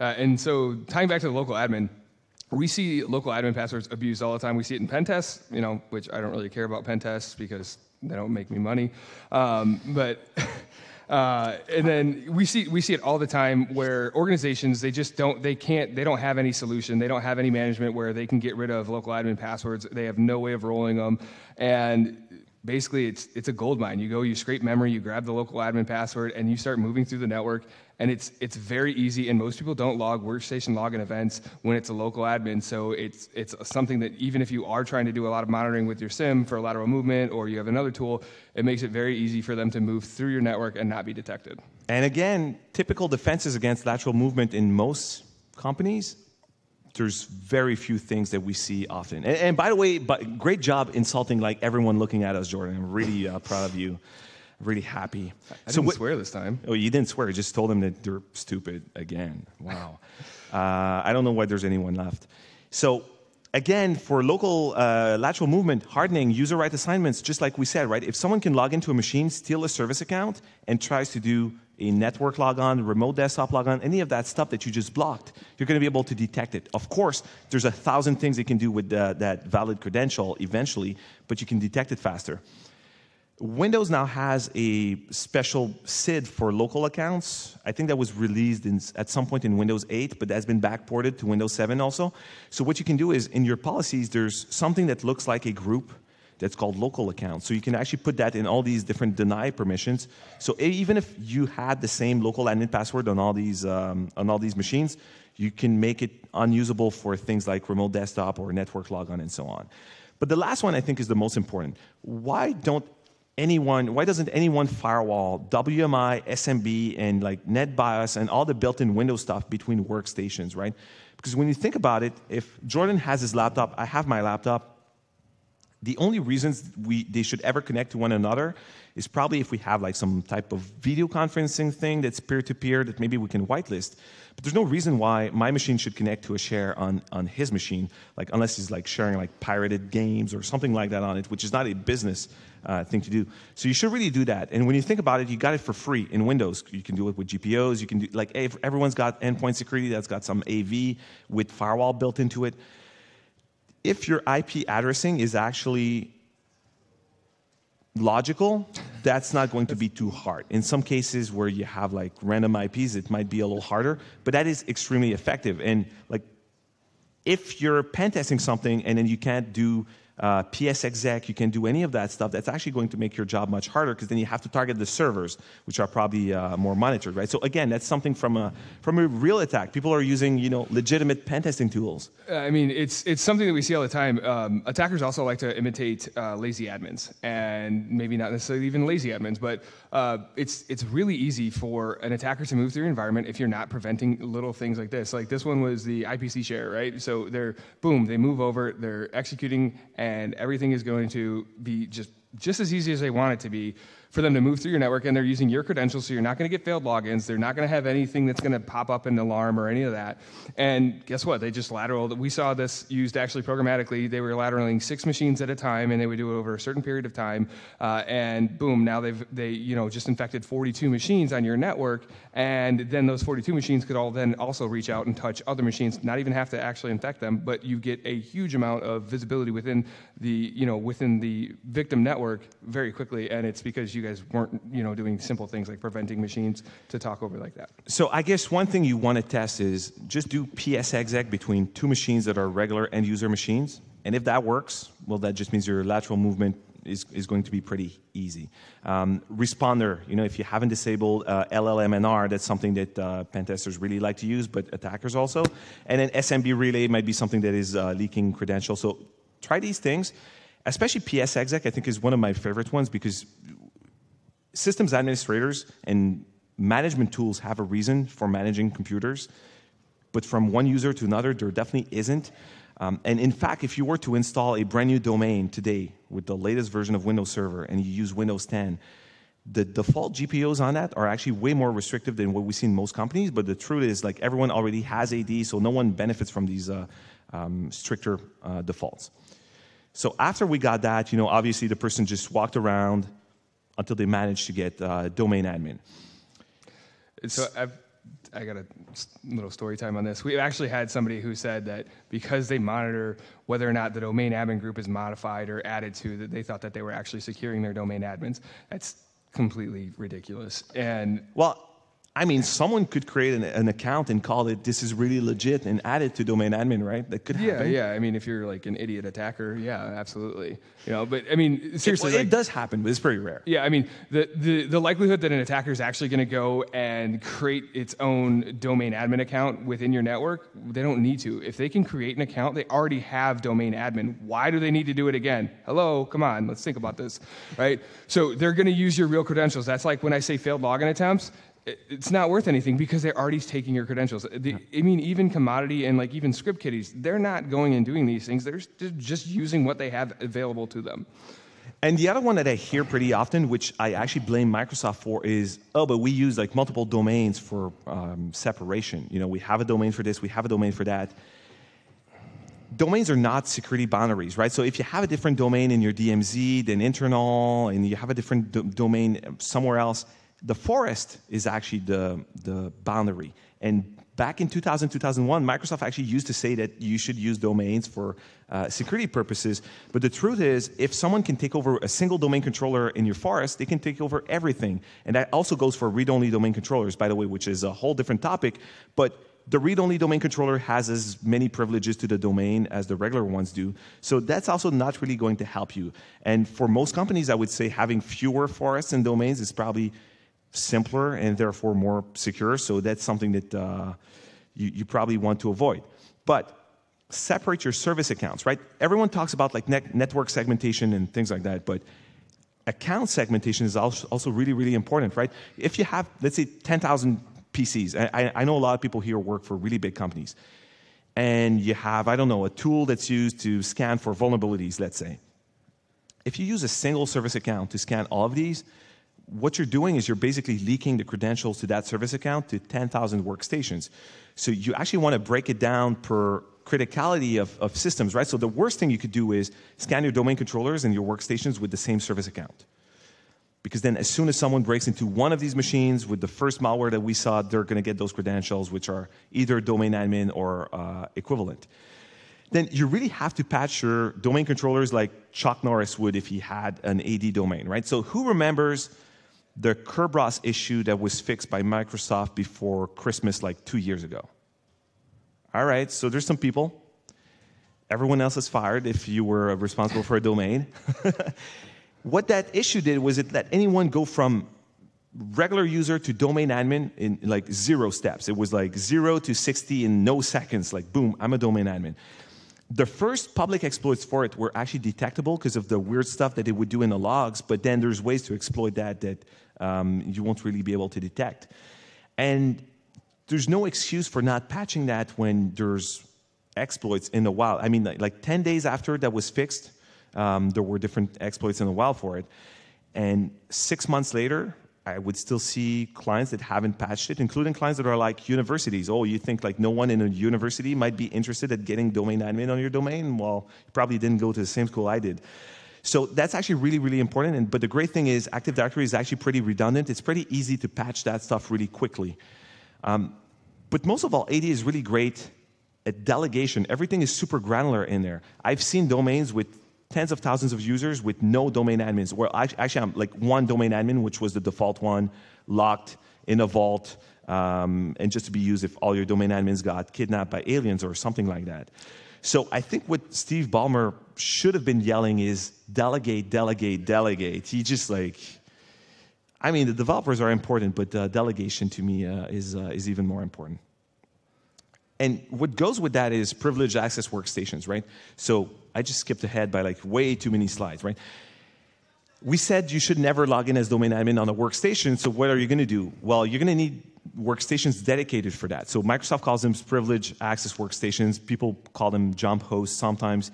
Uh, and so, tying back to the local admin, we see local admin passwords abused all the time. We see it in pen tests, you know, which I don't really care about pen tests because they don't make me money. Um, but [LAUGHS] uh, and then we see we see it all the time where organizations they just don't they can't they don't have any solution. They don't have any management where they can get rid of local admin passwords. They have no way of rolling them. And basically it's it's a gold mine you go you scrape memory you grab the local admin password and you start moving through the network and it's it's very easy and most people don't log workstation login events when it's a local admin. So it's it's something that even if you are trying to do a lot of monitoring with your SIEM for lateral movement or you have another tool it makes it very easy for them to move through your network and not be detected. And again typical defenses against lateral movement in most companies there's very few things that we see often. And, and by the way but great job insulting like everyone looking at us jordan. I'm really uh, proud of you really happy. I didn't swear this time. Oh, you didn't swear. You just told them that they're stupid again. Wow. [LAUGHS] uh, I don't know why there's anyone left. So again, for local uh, lateral movement, hardening, user right assignments, just like we said, right? If someone can log into a machine, steal a service account, and tries to do a network logon, remote desktop logon, any of that stuff that you just blocked, you're going to be able to detect it. Of course, there's a thousand things they can do with uh, that valid credential eventually, but you can detect it faster. Windows now has a special SID for local accounts. I think that was released in, at some point in Windows 8, but that's been backported to Windows 7 also. So what you can do is in your policies, there's something that looks like a group that's called local accounts. So you can actually put that in all these different deny permissions. So even if you had the same local admin password on all these um, on all these machines, you can make it unusable for things like remote desktop or network logon and so on. But the last one I think is the most important. Why don't anyone, why doesn't anyone firewall WMI, SMB, and like NetBIOS and all the built-in Windows stuff between workstations, right? Because when you think about it, if Jordan has his laptop, I have my laptop, the only reasons we, they should ever connect to one another is probably if we have like some type of video conferencing thing that's peer-to-peer that maybe we can whitelist. But there's no reason why my machine should connect to a share on, on his machine, like unless he's like sharing like pirated games or something like that on it, which is not a business uh, thing to do. So you should really do that. And when you think about it, you got it for free in Windows. You can do it with GPOs. You can do like everyone's got endpoint security that's got some AV with firewall built into it. If your IP addressing is actually logical, that's not going to be too hard. In some cases where you have like random IPs, it might be a little harder, but that is extremely effective. And like, if you're pen testing something and then you can't do uh, PSExec, you can do any of that stuff. That's actually going to make your job much harder because then you have to target the servers, which are probably uh, more monitored, right? So again, that's something from a from a real attack. People are using you know legitimate pen testing tools. Uh, I mean, it's it's something that we see all the time. Um, attackers also like to imitate uh, lazy admins, and maybe not necessarily even lazy admins, but uh, it's it's really easy for an attacker to move through your environment if you're not preventing little things like this. Like this one was the IPC share, right? So they're boom, they move over, they're executing and everything is going to be just just as easy as they want it to be for them to move through your network and they're using your credentials so you're not going to get failed logins. They're not going to have anything that's going to pop up an alarm or any of that. And guess what? They just lateral we saw this used actually programmatically. They were lateraling six machines at a time and they would do it over a certain period of time. Uh, and boom now they've they you know just infected 42 machines on your network and then those 42 machines could all then also reach out and touch other machines not even have to actually infect them but you get a huge amount of visibility within the you know within the victim network very quickly and it's because you guys weren't, you know, doing simple things like preventing machines to talk over like that. So I guess one thing you want to test is just do PSExec between two machines that are regular end user machines. And if that works, well, that just means your lateral movement is, is going to be pretty easy. Um, responder, you know, if you haven't disabled uh, LLMNR, that's something that uh, pen testers really like to use, but attackers also. And then SMB relay might be something that is uh, leaking credentials. So try these things, especially PSExec, I think is one of my favorite ones because systems administrators and management tools have a reason for managing computers, but from one user to another, there definitely isn't. Um, and in fact, if you were to install a brand new domain today with the latest version of Windows Server and you use Windows 10, the default GPOs on that are actually way more restrictive than what we see in most companies. But the truth is, like everyone already has AD, so no one benefits from these uh, um, stricter uh, defaults. So after we got that, you know, obviously the person just walked around, until they manage to get uh, domain admin. So I've I got a little story time on this. We actually had somebody who said that because they monitor whether or not the domain admin group is modified or added to, that they thought that they were actually securing their domain admins. That's completely ridiculous. And well, I mean, someone could create an, an, account and call it "this is really legit" and add it to domain admin, right? That could happen. Yeah, yeah. I mean, if you're like an idiot attacker, yeah, absolutely. You know, but I mean, seriously, it, well, like, it does happen, but it's pretty rare. Yeah, I mean, the the, the likelihood that an attacker is actually going to go and create its own domain admin account within your network, they don't need to. If they can create an account, they already have domain admin. Why do they need to do it again? Hello, come on, let's think about this, right? So they're going to use your real credentials. That's like when I say failed login attempts it's not worth anything because they're already taking your credentials. The, I mean, even commodity and like even script kiddies, they're not going and doing these things. They're just using what they have available to them. And the other one that I hear pretty often, which I actually blame Microsoft for, is oh, but we use like multiple domains for um, separation. You know, we have a domain for this, we have a domain for that. Domains are not security boundaries, right? So if you have a different domain in your DMZ than internal, and you have a different do- domain somewhere else, the forest is actually the, the boundary. And back in 2000, 2001, Microsoft actually used to say that you should use domains for uh, security purposes. But the truth is, if someone can take over a single domain controller in your forest, they can take over everything. And that also goes for read only domain controllers, by the way, which is a whole different topic. But the read only domain controller has as many privileges to the domain as the regular ones do. So that's also not really going to help you. And for most companies, I would say having fewer forests and domains is probably simpler and therefore more secure. So that's something that uh, you, you, probably want to avoid. But separate your service accounts, right? Everyone talks about like net- network segmentation and things like that, but account segmentation is also, also really, really important, right? If you have, let's say, 10,000 PCs, I, I know a lot of people here work for really big companies, and you have, I don't know, a tool that's used to scan for vulnerabilities, let's say. If you use a single service account to scan all of these, what you're doing is you're basically leaking the credentials to that service account to 10,000 workstations. So you actually want to break it down per criticality of, of systems, right? So the worst thing you could do is scan your domain controllers and your workstations with the same service account. Because then, as soon as someone breaks into one of these machines with the first malware that we saw, they're going to get those credentials, which are either domain admin or uh, equivalent. Then you really have to patch your domain controllers like Chuck Norris would if he had an AD domain, right? So, who remembers the Kerberos issue that was fixed by Microsoft before Christmas, like two years ago. All right, so there's some people. Everyone else is fired if you were uh, responsible for a domain. [LAUGHS] what that issue did was it let anyone go from regular user to domain admin in like zero steps. It was like zero to 60 in no seconds. Like, boom, I'm a domain admin. The first public exploits for it were actually detectable because of the weird stuff that it would do in the logs, but then there's ways to exploit that that um, you won't really be able to detect. And there's no excuse for not patching that when there's exploits in the wild. I mean, like, like 10 days after that was fixed, um, there were different exploits in the wild for it. And six months later, I would still see clients that haven't patched it, including clients that are like universities. Oh, you think like no one in a university might be interested at getting domain admin on your domain? Well, you probably didn't go to the same school I did. So that's actually really, really important. And, but the great thing is Active Directory is actually pretty redundant. It's pretty easy to patch that stuff really quickly. Um, but most of all, AD is really great at delegation. Everything is super granular in there. I've seen domains with tens of thousands of users with no domain admins. Well, actually, I'm like one domain admin, which was the default one, locked in a vault, um, and just to be used if all your domain admins got kidnapped by aliens or something like that. So I think what Steve Ballmer should have been yelling is delegate, delegate, delegate. He just like, I mean, the developers are important, but uh, delegation to me uh, is, uh, is even more important. And what goes with that is privileged access workstations, right? So I just skipped ahead by like way too many slides, right? We said you should never log in as domain admin on a workstation, so what are you going to do? Well, you're going to need workstations dedicated for that. So Microsoft calls them privileged access workstations. People call them jump hosts sometimes.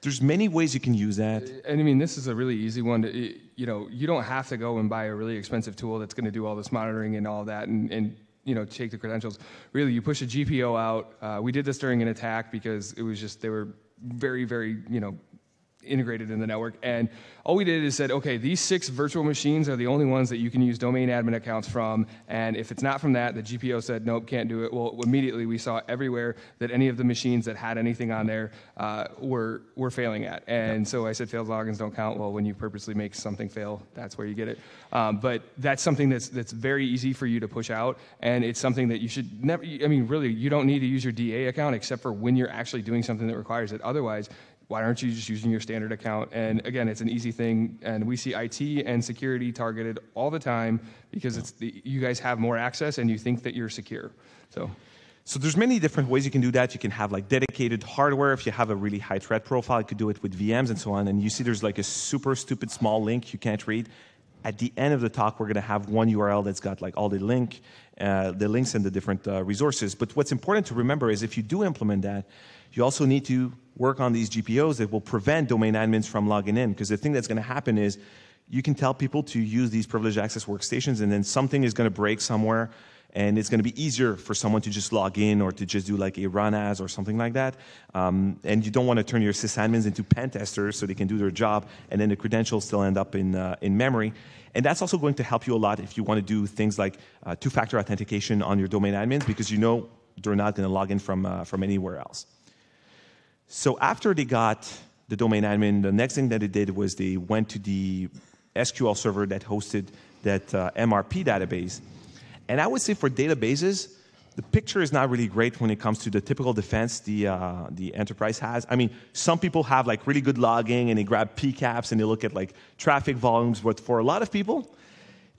There's many ways you can use that. And I mean, this is a really easy one. To, you know, you don't have to go and buy a really expensive tool that's going to do all this monitoring and all that, and, and you know, take the credentials. Really, you push a GPO out. Uh, we did this during an attack because it was just they were very, very, you know, integrated in the network. And all we did is said, okay, these six virtual machines are the only ones that you can use domain admin accounts from. And if it's not from that, the GPO said, nope, can't do it. Well, immediately we saw everywhere that any of the machines that had anything on there uh, were, were failing at. And so I said, failed logins don't count. Well, when you purposely make something fail, that's where you get it. Um, but that's something that's, that's very easy for you to push out. And it's something that you should never, I mean, really, you don't need to use your DA account except for when you're actually doing something that requires it. Otherwise, why aren't you just using your standard account? And again, it's an easy thing, and we see IT and security targeted all the time because it's the, you guys have more access and you think that you're secure. So. So there's many different ways you can do that. You can have like dedicated hardware. If you have a really high threat profile, you could do it with VMs and so on. And you see there's like a super stupid small link you can't read. At the end of the talk, we're going to have one URL that's got like all the link, uh, the links and the different uh, resources. But what's important to remember is if you do implement that, you also need to work on these GPOs that will prevent domain admins from logging in. Because the thing that's going to happen is you can tell people to use these privileged access workstations, and then something is going to break somewhere, and it's going to be easier for someone to just log in or to just do like a run as or something like that. Um, and you don't want to turn your sysadmins into pen testers so they can do their job, and then the credentials still end up in, uh, in memory. And that's also going to help you a lot if you want to do things like uh, two factor authentication on your domain admins because you know they're not going to log in from, uh, from anywhere else. So after they got the domain admin, the next thing that they did was they went to the SQL server that hosted that uh, MRP database. And I would say for databases, the picture is not really great when it comes to the typical defense the, uh, the enterprise has. I mean, some people have like really good logging and they grab PCAPs and they look at like traffic volumes, but for a lot of people,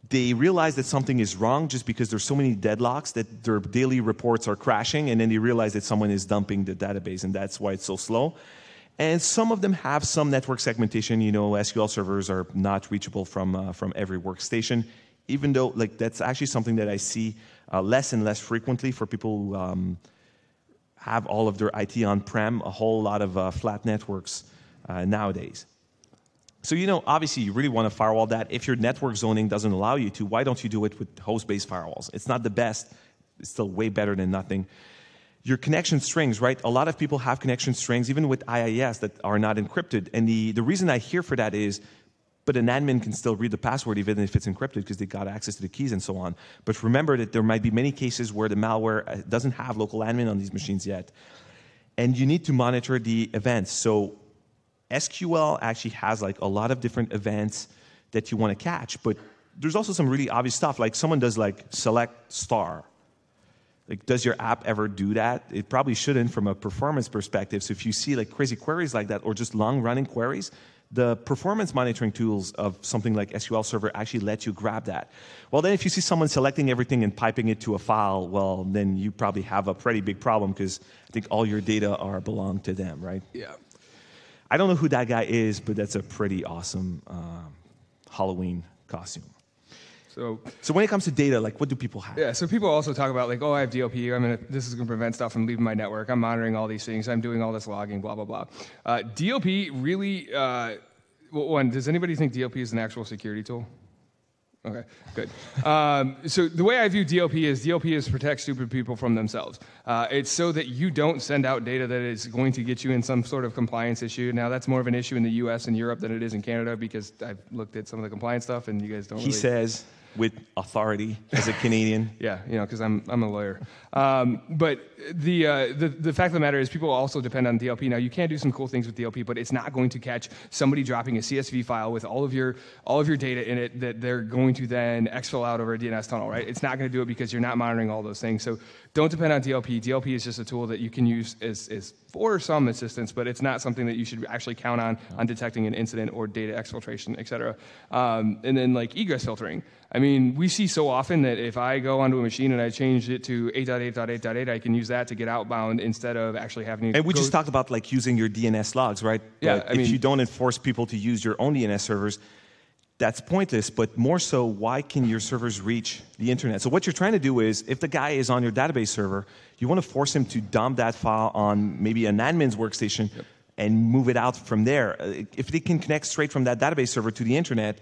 they realize that something is wrong just because there's so many deadlocks that their daily reports are crashing and then they realize that someone is dumping the database and that's why it's so slow. And some of them have some network segmentation. You know sql servers are not reachable from, uh, from every workstation even though like that's actually something that i see uh, less and less frequently for people who um, have all of their it on-prem a whole lot of uh, flat networks uh, nowadays so, you know, obviously, you really want to firewall that. If your network zoning doesn't allow you to, why don't you do it with host based firewalls? It's not the best, it's still way better than nothing. Your connection strings, right? A lot of people have connection strings, even with IIS, that are not encrypted. And the, the reason I hear for that is, but an admin can still read the password even if it's encrypted because they got access to the keys and so on. But remember that there might be many cases where the malware uh, doesn't have local admin on these machines yet. And you need to monitor the events. So SQL actually has like a lot of different events that you want to catch, but there's also some really obvious stuff. Like someone does like select star. Like, does your app ever do that? It probably shouldn't from a performance perspective. So if you see like crazy queries like that or just long running queries, the performance monitoring tools of something like SQL Server actually let you grab that. Well, then if you see someone selecting everything and piping it to a file, well, then you probably have a pretty big problem because I think all your data are belong to them, right? Yeah. I don't know who that guy is, but that's a pretty awesome um, Halloween costume. So, so when it comes to data, like what do people have? Yeah, so people also talk about like, oh, I have DLP. I'm gonna, this is going to prevent stuff from leaving my network. I'm monitoring all these things. I'm doing all this logging. Blah blah blah. Uh, DLP really. Uh, one, does anybody think DLP is an actual security tool? Okay, good. [LAUGHS] Um, so the way I view DLP is DLP is to protect stupid people from themselves. Uh, it's so that you don't send out data that is going to get you in some sort of compliance issue. Now that's more of an issue in the U.S. and Europe than it is in Canada because I've looked at some of the compliance stuff and you guys don't. He really... says with authority as a Canadian. [LAUGHS] yeah, you know, because I'm, I'm a lawyer. Um, but the, uh, the, the fact of the matter is, people also depend on DLP. Now, you can do some cool things with DLP, but it's not going to catch somebody dropping a CSV file with all of your, all of your data in it that they're going to then exfil out over a DNS tunnel, right? It's not going to do it because you're not monitoring all those things. So don't depend on DLP. DLP is just a tool that you can use as, as for some assistance, but it's not something that you should actually count on on detecting an incident or data exfiltration, et cetera. Um, and then like egress filtering. I mean, we see so often that if I go onto a machine and I change it to 8.8.8.8, I can use that to get outbound instead of actually having to. And we just talked about like using your DNS logs, right? Yeah, But I if mean- you don't enforce people to use your own DNS servers, that's pointless. But more so, why can your servers reach the internet? So what you're trying to do is, if the guy is on your database server, you want to force him to dump that file on maybe an admin's workstation and move it out from there. If they can connect straight from that database server to the internet,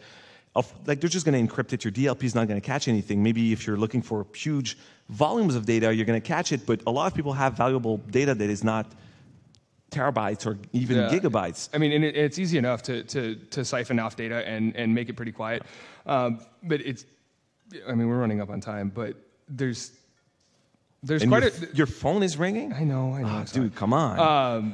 like they're just going to encrypt it. Your DLP is not going to catch anything. Maybe if you're looking for huge volumes of data, you're going to catch it. But a lot of people have valuable data that is not terabytes or even Yeah. gigabytes. I mean, and it, it's easy enough to, to, to siphon off data and, and make it pretty quiet. Um, but it's, I mean, we're running up on time, but there's, there's And quite your, a, your phone is ringing? I know, I know. Sorry. dude, come on.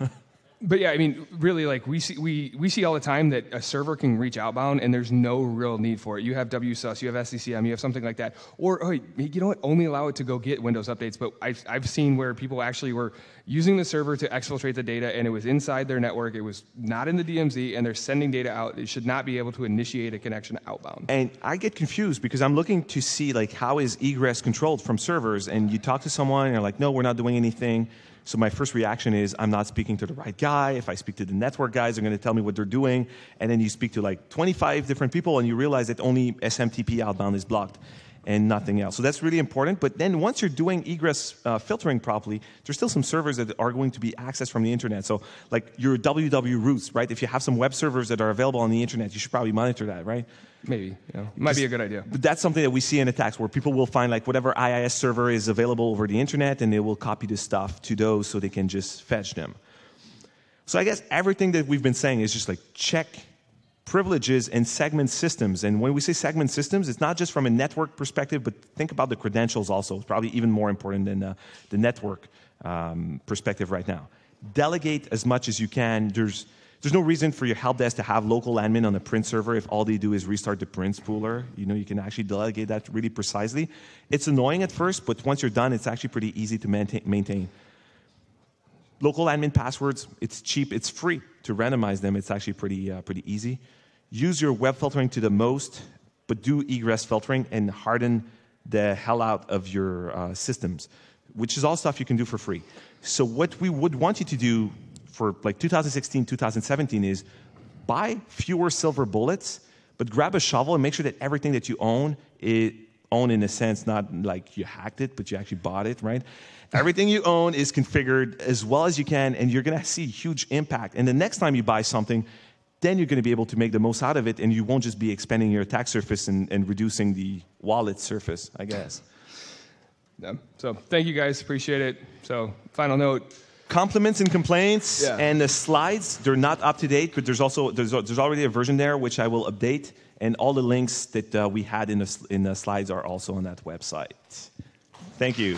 Um, [LAUGHS] but yeah, I mean, really, like we see, we, we see all the time that a server can reach outbound, and there's no real need for it. You have WSUS, you have SCCM, you have something like that, or oh, you know what? Only allow it to go get Windows updates. But I've I've seen where people actually were using the server to exfiltrate the data, and it was inside their network. It was not in the DMZ, and they're sending data out. It should not be able to initiate a connection outbound. And I get confused because I'm looking to see like how is egress controlled from servers, and you talk to someone and you're like, no, we're not doing anything. So my first reaction is I'm not speaking to the right guy. If I speak to the network guys, they're going to tell me what they're doing, and then you speak to like 25 different people, and you realize that only SMTP outbound is blocked and nothing else. So that's really important. But then once you're doing egress uh, filtering properly, there's still some servers that are going to be accessed from the internet. So like your WW routes, right? If you have some web servers that are available on the internet, you should probably monitor that, right? Maybe, know, might be a good idea. But that's something that we see in attacks where people will find like whatever IIS server is available over the internet and they will copy the stuff to those so they can just fetch them. So I guess everything that we've been saying is just like check privileges and segment systems. And when we say segment systems, it's not just from a network perspective, but think about the credentials also. It's probably even more important than uh, the network um, perspective right now. Delegate as much as you can. There's there's no reason for your help desk to have local admin on a print server if all they do is restart the print spooler. You know, you can actually delegate that really precisely. It's annoying at first, but once you're done, it's actually pretty easy to maintain. Local admin passwords, it's cheap, it's free to randomize them. It's actually pretty, uh, pretty easy. Use your web filtering to the most, but do egress filtering and harden the hell out of your uh, systems, which is all stuff you can do for free. So, what we would want you to do for like 2016, 2017 is buy fewer silver bullets, but grab a shovel and make sure that everything that you own is own in a sense, not like you hacked it, but you actually bought it, right? Everything you own is configured as well as you can, and you're gonna see huge impact. And the next time you buy something, then you're gonna be able to make the most out of it, and you won't just be expanding your attack surface and, and reducing the wallet surface, I guess. Yeah. So thank you guys, appreciate it. So final note. compliments and complaints Yeah. and the slides they're not up to date but there's also there's, there's already a version there which i will update and all the links that uh, we had in the, in the slides are also on that website thank you